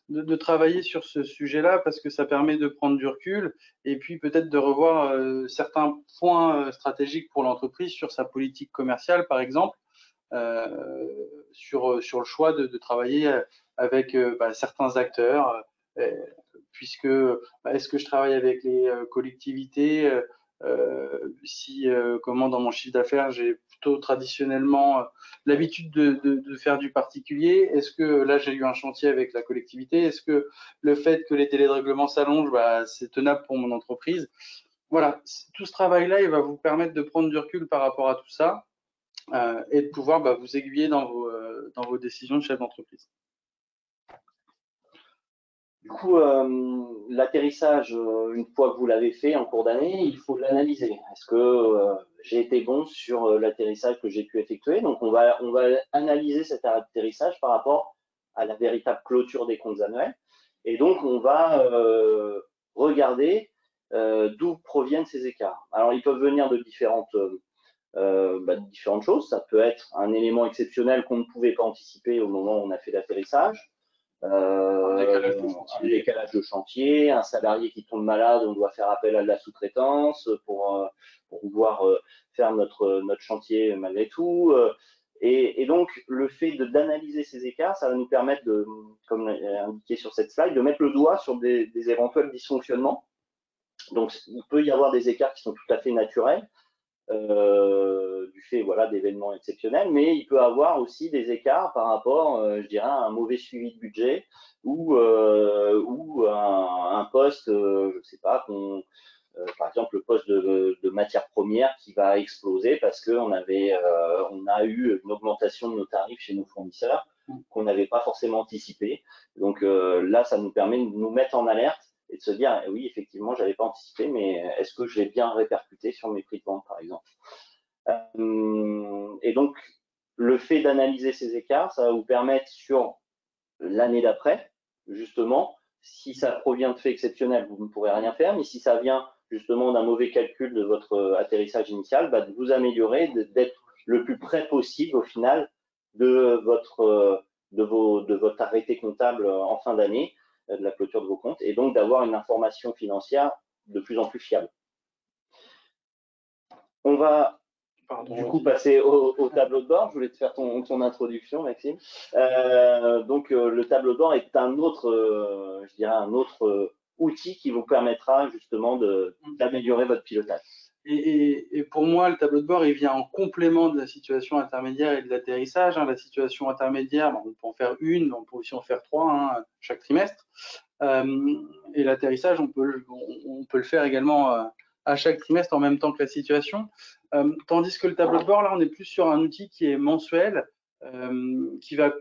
de, de, travailler sur ce sujet-là parce que ça permet de prendre du recul et puis peut-être de revoir euh, certains points euh, stratégiques pour l'entreprise sur sa politique commerciale, par exemple, euh, sur, sur le choix de, de travailler avec bah, certains acteurs, puisque bah, est-ce que je travaille avec les collectivités euh, si, euh, comment dans mon chiffre d'affaires, j'ai plutôt traditionnellement euh, l'habitude de, faire du particulier? Est-ce que là, j'ai eu un chantier avec la collectivité? Est-ce que le fait que les délais de règlement s'allongent, bah, c'est tenable pour mon entreprise? Voilà, tout ce travail-là, il va vous permettre de prendre du recul par rapport à tout ça et de pouvoir bah, vous aiguiller dans vos décisions de chef d'entreprise. Du coup, euh, l'atterrissage, euh, une fois que vous l'avez fait en cours d'année, il faut l'analyser. Est-ce que euh, j'ai été bon sur l'atterrissage que j'ai pu effectuer? Donc, on va, analyser cet atterrissage par rapport à la véritable clôture des comptes annuels. Et donc, on va regarder d'où proviennent ces écarts. Alors, ils peuvent venir de bah, de différentes choses. Ça peut être un élément exceptionnel qu'on ne pouvait pas anticiper au moment où on a fait l'atterrissage euh, un décalage de chantier, un salarié qui tombe malade, on doit faire appel à de la sous-traitance pour, euh, pour, pouvoir euh, faire notre, notre chantier malgré tout. Et, donc, le fait d'analyser ces écarts, ça va nous permettre, de, comme indiqué sur cette slide, de mettre le doigt sur des, des éventuels dysfonctionnements. Donc, il peut y avoir des écarts qui sont tout à fait naturels, euh, du fait voilà d'événements exceptionnels, mais il peut avoir aussi des écarts par rapport, euh, je dirais, à un mauvais suivi de budget ou euh, ou un, un poste, je sais pas, par exemple le poste de, de, matière première qui va exploser parce qu'on avait on a eu une augmentation de nos tarifs chez nos fournisseurs qu'on n'avait pas forcément anticipé. Donc là, ça nous permet de nous mettre en alerte et de se dire eh oui effectivement j'avais pas anticipé mais est-ce que je l'ai bien répercuté sur mes prix de vente par exemple? Euh, et donc le fait d'analyser ces écarts ça va vous permettre sur l'année d'après justement si ça provient de faits exceptionnels vous ne pourrez rien faire mais si ça vient justement d'un mauvais calcul de votre atterrissage initial bah, de vous améliorer d'être le plus près possible au final de votre de vos de votre arrêté comptable en fin d'année de la clôture de vos comptes et donc d'avoir une information financière de plus en plus fiable. On va du coup passer au, tableau de bord. Je voulais te faire ton, ton introduction, Maxime. Euh, donc euh, le tableau de bord est un autre, euh, je dirais un autre outil qui vous permettra justement d'améliorer votre pilotage. Et, pour moi, le tableau de bord, il vient en complément de la situation intermédiaire et de l'atterrissage. Hein. La situation intermédiaire, on peut en faire une, on peut aussi en faire trois hein, chaque trimestre. Euh, et l'atterrissage, on peut, le faire également euh, à chaque trimestre en même temps que la situation. Euh, tandis que le tableau de bord, là, on est plus sur un outil qui est mensuel, qui va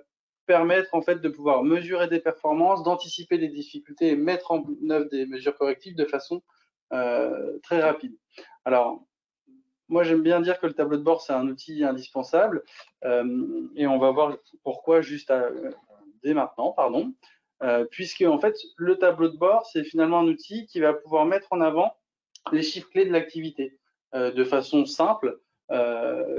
permettre en fait de pouvoir mesurer des performances, d'anticiper les difficultés et mettre en œuvre des mesures correctives de façon très rapide. Alors, moi, j'aime bien dire que le tableau de bord, c'est un outil indispensable. Euh, et on va voir pourquoi juste dès maintenant, pardon. Euh, puisque, en fait, le tableau de bord, c'est finalement un outil qui va pouvoir mettre en avant les chiffres clés de l'activité euh, de façon simple,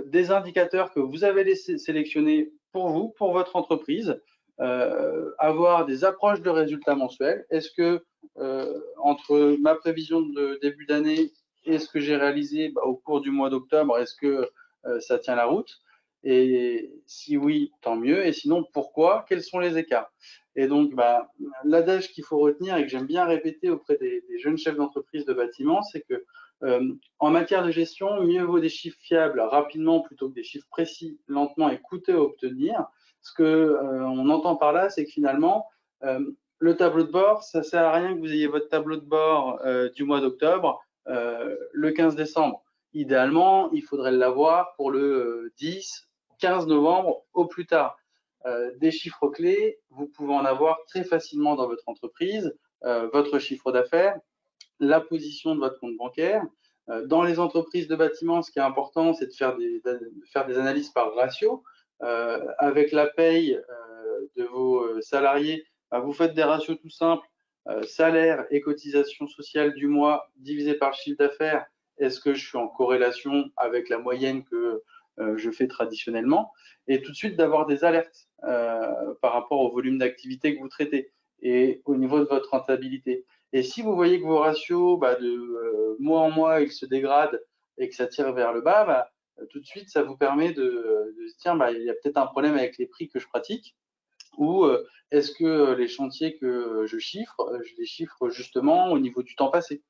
des indicateurs que vous avez sélectionnés pour vous, pour votre entreprise, avoir des approches de résultats mensuels. Est-ce que entre ma prévision de début d'année et ce que j'ai réalisé bah, au cours du mois d'octobre, est-ce que ça tient la route? Et si oui, tant mieux. Et sinon, pourquoi? Quels sont les écarts? Et donc, bah, l'adage qu'il faut retenir et que j'aime bien répéter auprès des, jeunes chefs d'entreprise de bâtiment, c'est que en matière de gestion, mieux vaut des chiffres fiables rapidement plutôt que des chiffres précis lentement et coûteux à obtenir. Ce que on entend par là, c'est que finalement, le tableau de bord, ça sert à rien que vous ayez votre tableau de bord euh, du mois d'octobre euh, le 15 décembre. Idéalement, il faudrait l'avoir pour le 10, euh, 15 novembre au plus tard. des chiffres clés, vous pouvez en avoir très facilement dans votre entreprise, votre chiffre d'affaires, la position de votre compte bancaire. dans les entreprises de bâtiment, ce qui est important, c'est de faire des, de faire des analyses par ratio. avec la paye de vos salariés, vous faites des ratios tout simples, euh, salaire et cotisation sociale du mois divisé par chiffre d'affaires. Est-ce que je suis en corrélation avec la moyenne que euh, je fais traditionnellement? Et tout de suite d'avoir des alertes euh, par rapport au volume d'activité que vous traitez et au niveau de votre rentabilité. Et si vous voyez que vos ratios, bah, de mois en mois, ils se dégradent et que ça tire vers le bas, bah, tout de suite, ça vous permet de, se dire, bah, il y a peut-être un problème avec les prix que je pratique ou euh, est-ce que les chantiers que je chiffre, euh, je les chiffre justement au niveau du temps passé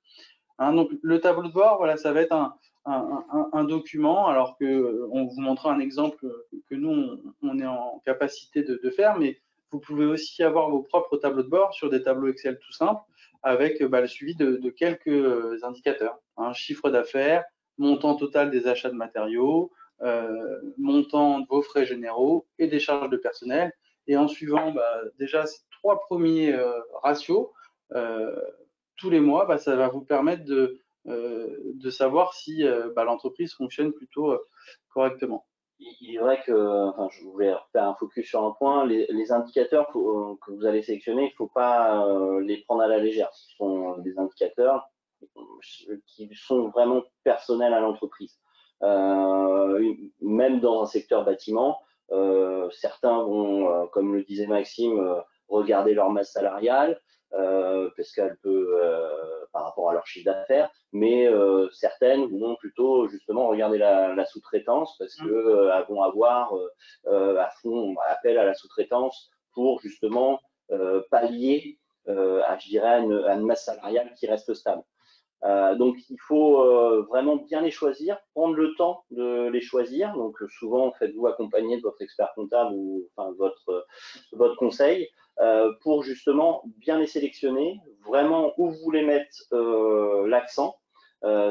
hein, Donc le tableau de bord, voilà, ça va être un, document, alors que euh, on vous montrera un exemple que nous on, est en capacité de, faire, mais vous pouvez aussi avoir vos propres tableaux de bord sur des tableaux Excel tout simples avec bah, le suivi de, quelques indicateurs, hein, chiffre d'affaires, montant total des achats de matériaux, montant de vos frais généraux et des charges de personnel et en suivant bah, déjà ces trois premiers euh, ratios, euh, tous les mois, bah, ça va vous permettre de, euh, savoir si bah, l'entreprise fonctionne plutôt correctement. Il est vrai que, enfin, je voulais faire un focus sur un point, les, indicateurs que vous allez sélectionner, il ne faut pas les prendre à la légère. Ce sont des indicateurs qui sont vraiment personnels à l'entreprise. même dans un secteur bâtiment, certains vont, euh, comme le disait Maxime, euh, regarder leur masse salariale, parce qu'elle peut, par rapport à leur chiffre d'affaires, mais certaines vont plutôt justement regarder la, sous-traitance, parce mmh. qu'elles vont avoir à fond appel à la sous-traitance pour justement pallier à, je dirais, à une, masse salariale qui reste stable. Euh, donc il faut euh, vraiment bien les choisir, prendre le temps de les choisir. Donc souvent faites-vous accompagner de votre expert comptable ou enfin, votre, votre conseil euh, pour justement bien les sélectionner, vraiment où vous voulez mettre l'accent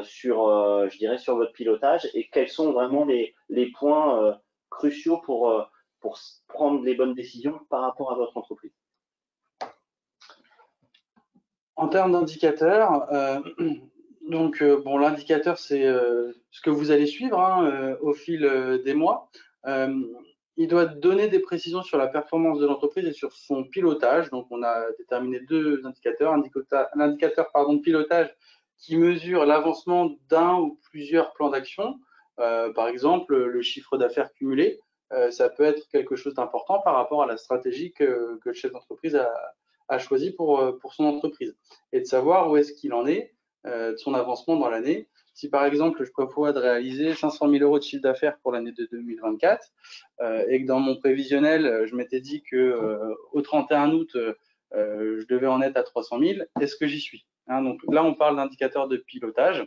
sur, je dirais, sur votre pilotage et quels sont vraiment les, les points cruciaux pour, pour prendre les bonnes décisions par rapport à votre entreprise. En termes d'indicateurs, euh, donc euh, bon, l'indicateur c'est euh, ce que vous allez suivre hein, au fil des mois. il doit donner des précisions sur la performance de l'entreprise et sur son pilotage. Donc on a déterminé deux indicateurs, l'indicateur pardon de pilotage qui mesure l'avancement d'un ou plusieurs plans d'action. par exemple, le chiffre d'affaires cumulé, ça peut être quelque chose d'important par rapport à la stratégie que, que le chef d'entreprise a, a choisi pour, euh, pour son entreprise et de savoir où est-ce qu'il en est euh, de son avancement dans l'année. Si par exemple je prévois de réaliser 500 000 euros de chiffre d'affaires pour l'année de 2024 euh, et que dans mon prévisionnel je m'étais dit que au 31 août je devais en être à 300 000, est-ce que j'y suis hein? Donc là on parle d'indicateur de pilotage.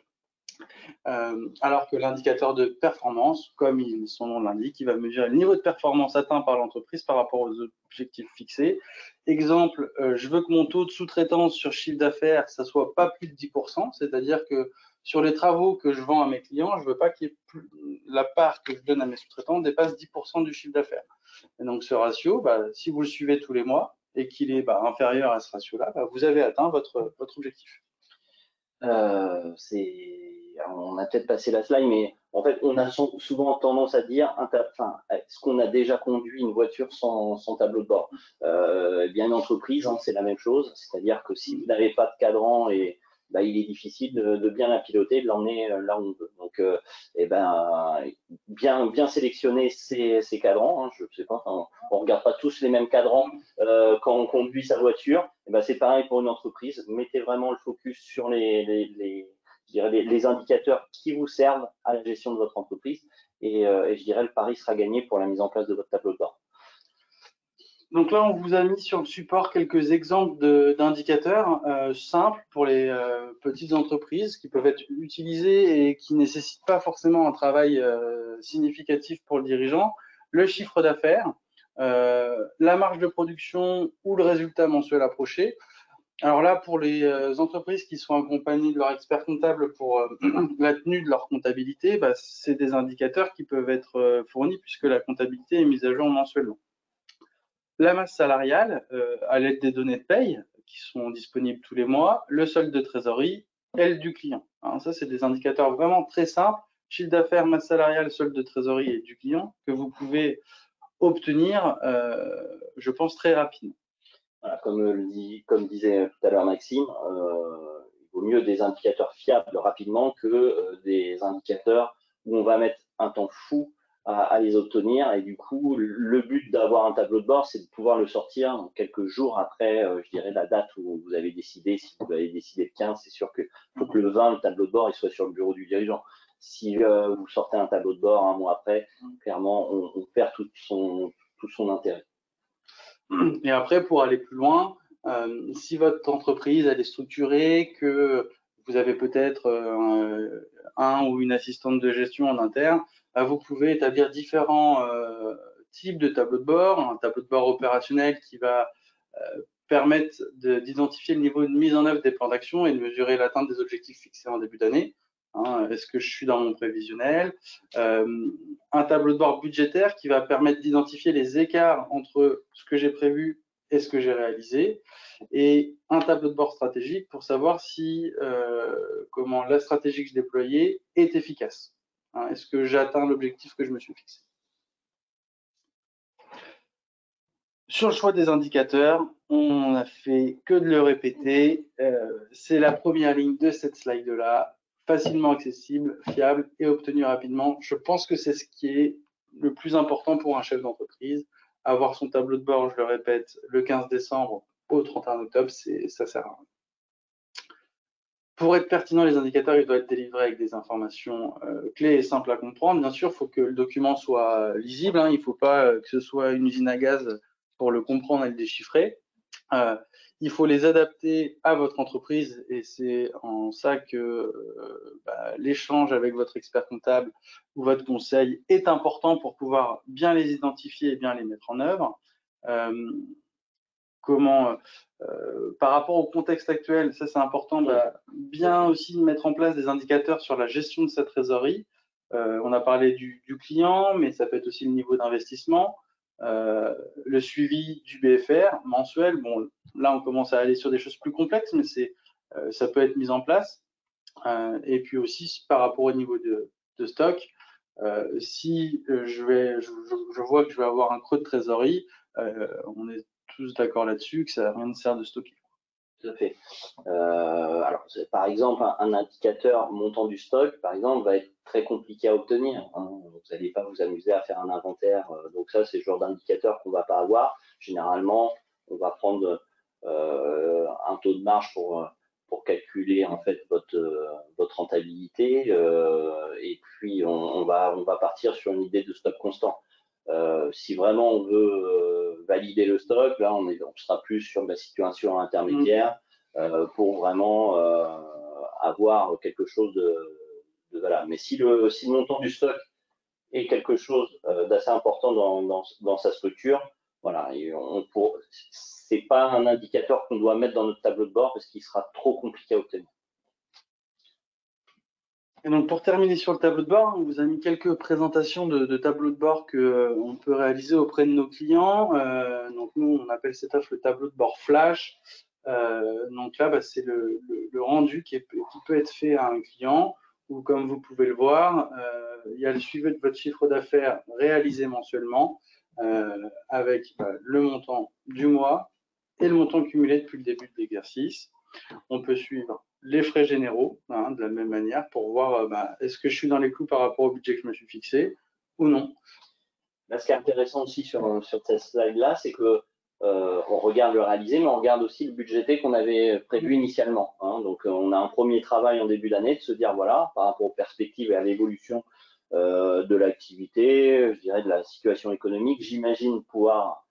Euh, alors que l'indicateur de performance, comme son nom l'indique, il va mesurer le niveau de performance atteint par l'entreprise par rapport aux objectifs fixés. Exemple, euh, je veux que mon taux de sous-traitance sur chiffre d'affaires, ça soit pas plus de 10%, c'est-à-dire que sur les travaux que je vends à mes clients, je veux pas que la part que je donne à mes sous-traitants dépasse 10% du chiffre d'affaires. Et donc ce ratio, bah, si vous le suivez tous les mois et qu'il est bah, inférieur à ce ratio-là, bah, vous avez atteint votre objectif. Euh, on a peut-être passé la slide, mais en fait, on a souvent tendance à dire, est-ce qu'on a déjà conduit une voiture sans, tableau de bord euh, eh Bien, une entreprise, hein, c'est la même chose. C'est-à-dire que si vous n'avez pas de cadran et bah, il est difficile de, bien la piloter, de l'emmener euh, là où on veut. Donc, euh, eh ben, bien, bien sélectionner ces, cadrans. Hein, je sais pas, on, ne regarde pas tous les mêmes cadrans quand on conduit sa voiture. Eh ben, c'est pareil pour une entreprise. Mettez vraiment le focus sur les, les les, indicateurs qui vous servent à la gestion de votre entreprise et, je dirais le pari sera gagné pour la mise en place de votre tableau de bord. Donc là, on vous a mis sur le support quelques exemples d'indicateurs simples pour les petites entreprises qui peuvent être utilisés et qui ne nécessitent pas forcément un travail significatif pour le dirigeant. Le chiffre d'affaires, la marge de production ou le résultat mensuel approché. Alors là, pour les euh, entreprises qui sont accompagnées de leur expert comptable pour euh, la tenue de leur comptabilité, bah, c'est des indicateurs qui peuvent être euh, fournis puisque la comptabilité est mise à jour mensuellement. La masse salariale, à l'aide des données de paye qui sont disponibles tous les mois, le solde de trésorerie, elle du client. Alors ça, c'est des indicateurs vraiment très simples, chiffre d'affaires, masse salariale, solde de trésorerie et du client, que vous pouvez obtenir, je pense, très rapidement comme, disait tout à l'heure Maxime, euh, il vaut mieux des indicateurs fiables rapidement que euh, des indicateurs où on va mettre un temps fou à, les obtenir. Et du coup, le but d'avoir un tableau de bord, c'est de pouvoir le sortir quelques jours après, euh, je dirais, la date où vous avez décidé. Si vous avez décidé le 15, c'est sûr qu'il faut que le 20, le tableau de bord, il soit sur le bureau du dirigeant. Si vous sortez un tableau de bord un mois après, clairement, on, on perd tout son, tout son intérêt. Et après, pour aller plus loin, euh, si votre entreprise elle est structurée, que vous avez peut-être euh, un ou une assistante de gestion en interne, bah, vous pouvez établir différents euh, types de tableaux de bord. Un tableau de bord opérationnel qui va permettre d'identifier le niveau de mise en œuvre des plans d'action et de mesurer l'atteinte des objectifs fixés en début d'année. Hein, est-ce que je suis dans mon prévisionnel? Euh, Un tableau de bord budgétaire qui va permettre d'identifier les écarts entre ce que j'ai prévu et ce que j'ai réalisé. Et un tableau de bord stratégique pour savoir si euh, comment la stratégie que je déployais est efficace. Hein, est-ce que j'atteins l'objectif que je me suis fixé Sur le choix des indicateurs, on n'a fait que de le répéter. Euh, c'est la première ligne de cette slide-là facilement accessible, fiable et obtenu rapidement. Je pense que c'est ce qui est le plus important pour un chef d'entreprise. Avoir son tableau de bord, je le répète, le 15 décembre au 31 octobre, ça sert à rien. Pour être pertinent, les indicateurs, doivent être délivrés avec des informations euh, clés et simples à comprendre. Bien sûr, il faut que le document soit lisible. Hein. Il ne faut pas euh, que ce soit une usine à gaz pour le comprendre et le déchiffrer. Euh, il faut les adapter à votre entreprise et c'est en ça que euh, bah, l'échange avec votre expert comptable ou votre conseil est important pour pouvoir bien les identifier et bien les mettre en œuvre. Euh, comment, par rapport au contexte actuel, ça c'est important, bah, bien aussi mettre en place des indicateurs sur la gestion de sa trésorerie. on a parlé du, client, mais ça peut être aussi le niveau d'investissement. Euh, le suivi du BFR mensuel, bon, là on commence à aller sur des choses plus complexes, mais euh, ça peut être mis en place. Euh, et puis aussi par rapport au niveau de, stock, si je, vais, vois que je vais avoir un creux de trésorerie, on est tous d'accord là-dessus que ça rien ne sert de stocker. Tout à fait. Euh, par exemple, un, indicateur montant du stock, par exemple, va être très compliqué à obtenir. Hein. Vous n'allez pas vous amuser à faire un inventaire. Euh, donc ça, c'est le genre d'indicateur qu'on ne va pas avoir. Généralement, on va prendre euh, un taux de marge pour, pour calculer en fait votre, votre rentabilité. et puis, on, va, on va partir sur une idée de stock constant. Euh, si vraiment on veut euh, valider le stock, là on, est, on, sera plus sur la situation intermédiaire euh, pour vraiment avoir quelque chose de, voilà. Mais si le, si le montant du stock est quelque chose d'assez important dans, sa structure, voilà, c'est pas un indicateur qu'on doit mettre dans notre tableau de bord parce qu'il sera trop compliqué à obtenir. Et donc pour terminer sur le tableau de bord, on vous a mis quelques présentations de, tableaux de bord que euh, on peut réaliser auprès de nos clients. Euh, donc nous, on appelle cette offre le tableau de bord flash. Euh, donc là, bah, c'est le, rendu qui, peut être fait à un client. Ou comme vous pouvez le voir, il y a le suivi de votre chiffre d'affaires réalisé mensuellement avec bah, le montant du mois et le montant cumulé depuis le début de l'exercice. On peut suivre les frais généraux hein, de la même manière pour voir euh, bah, est-ce que je suis dans les clous par rapport au budget que je me suis fixé ou non. Là, ce qui est intéressant aussi sur, sur cette slide-là, c'est que euh, on regarde le réalisé, mais on regarde aussi le budgété qu'on avait prévu initialement. Hein. Donc, euh, on a un premier travail en début d'année de se dire, voilà, par rapport aux perspectives et à l'évolution de l'activité, je dirais de la situation économique. J'imagine pouvoir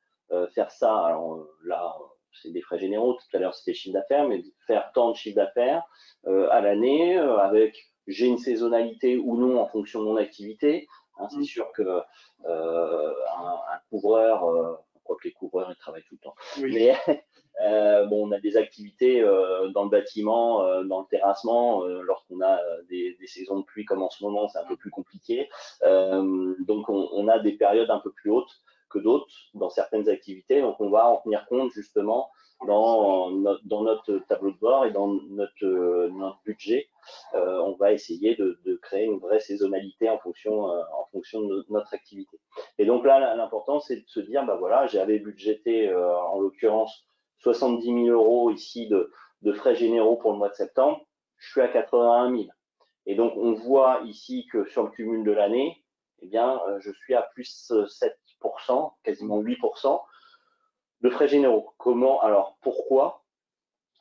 faire ça. Alors là, c'est des frais généraux. Tout à l'heure, c'était chiffre d'affaires, mais faire tant de chiffre d'affaires à l'année avec j'ai une saisonnalité ou non en fonction de mon activité. Hein, c'est mm. sûr que euh, un, couvreur, euh, que les couvreurs ils travaillent tout le temps, mais euh, bon, on a des activités euh, dans le bâtiment, euh, dans le terrassement, lorsqu'on a des, des, saisons de pluie comme en ce moment, c'est un peu plus compliqué. donc on, on, a des périodes un peu plus hautes que d'autres dans certaines activités, donc on va en tenir compte justement dans, dans notre tableau de bord et dans notre, notre budget, euh, on va essayer de, de, créer une vraie saisonnalité en fonction, euh, en fonction de notre activité. Et donc là, l'important, c'est de se dire, bah voilà, j'avais budgété, euh, en l'occurrence, 70 000 euros ici de, de, frais généraux pour le mois de septembre, je suis à 81 000. Et donc, on voit ici que sur le cumul de l'année, eh bien, je suis à plus 7%, quasiment 8% de frais généraux. Comment Alors, pourquoi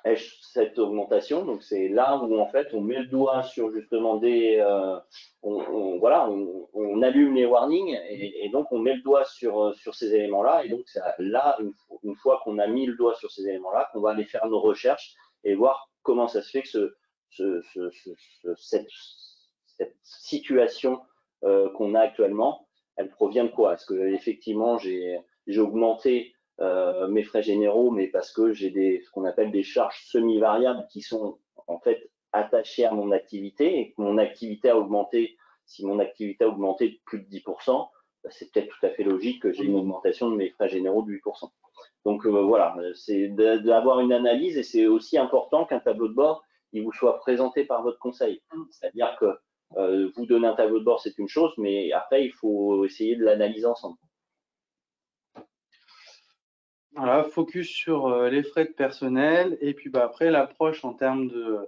ai-je cette augmentation? Donc, c'est là où, en fait, on met le doigt sur justement des... Euh, on, voilà, on, allume les warnings et, donc on met le doigt sur, sur ces éléments-là. Et donc, c'est là, une, fois qu'on a mis le doigt sur ces éléments-là, qu'on va aller faire nos recherches et voir comment ça se fait que ce, ce, cette, cette, situation euh, qu'on a actuellement, elle provient de quoi? Est-ce que effectivement j'ai augmenté euh, mes frais généraux, mais parce que j'ai des ce qu'on appelle des charges semi-variables qui sont en fait attachées à mon activité et que mon activité a augmenté. Si mon activité a augmenté de plus de 10%, bah, c'est peut-être tout à fait logique que j'ai une augmentation de mes frais généraux de 8%. Donc euh, voilà, c'est d'avoir une analyse et c'est aussi important qu'un tableau de bord il vous soit présenté par votre conseil. C'est-à-dire que euh, vous donner un tableau de bord, c'est une chose, mais après, il faut essayer de l'analyser ensemble. Voilà, focus sur euh, les frais de personnel et puis bah, après l'approche en termes de,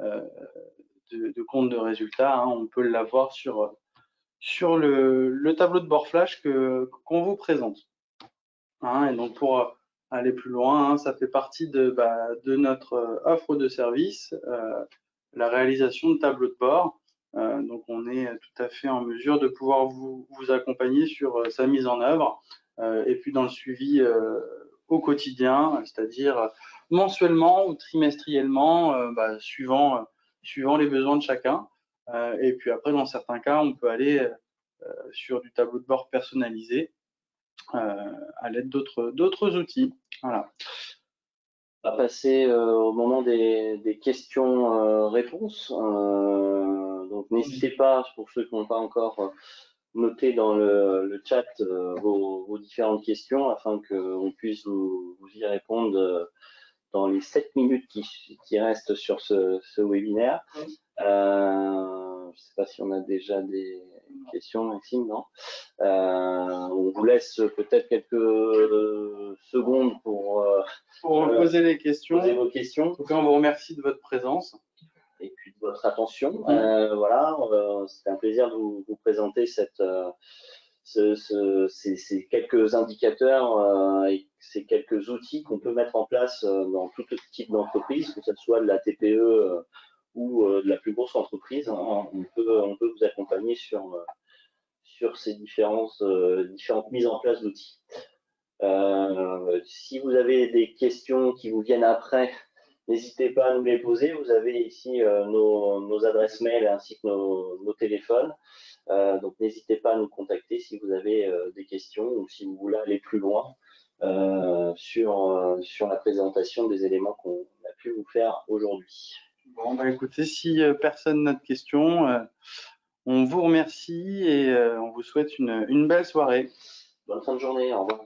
euh, compte de résultats, hein, on peut l'avoir sur, sur le, tableau de bord flash qu'on vous présente. Hein, et donc pour aller plus loin, hein, ça fait partie de, bah, de notre offre de service, la réalisation de tableaux de bord. Donc on est tout à fait en mesure de pouvoir vous, accompagner sur sa mise en œuvre et puis dans le suivi au quotidien, c'est-à-dire mensuellement ou trimestriellement, euh, bah, suivant, euh, suivant les besoins de chacun. Euh, et puis après, dans certains cas, on peut aller sur du tableau de bord personnalisé à l'aide d'autres outils. Voilà. On va passer au moment des, questions-réponses. Donc n'hésitez pas, pour ceux qui n'ont pas encore notez dans le, chat euh, vos, différentes questions afin qu'on puisse vous, y répondre euh, dans les 7 minutes qui, restent sur ce, webinaire. Euh, je ne sais pas si on a déjà des questions, Maxime, non? On vous laisse peut-être quelques secondes pour, poser les questions. Poser vos questions. En tout cas, on vous remercie de votre présence et puis de votre attention. Euh, voilà, euh, c'était un plaisir de vous, présenter cette, euh, ces, quelques indicateurs et ces quelques outils qu'on peut mettre en place dans tout type d'entreprise, que ce soit de la TPE ou de la plus grosse entreprise. Hein. on, peut, on peut vous accompagner sur, sur ces différentes, différentes mises en place d'outils. si vous avez des questions qui vous viennent après, N'hésitez pas à nous les poser. Vous avez ici euh, nos, adresses mail ainsi que nos, téléphones. Euh, donc n'hésitez pas à nous contacter si vous avez euh, des questions ou si vous voulez aller plus loin sur, sur la présentation des éléments qu'on a pu vous faire aujourd'hui. Bon, bah écoutez, si personne n'a de questions, on vous remercie et on vous souhaite une, une belle soirée. Bonne fin de journée. Au revoir.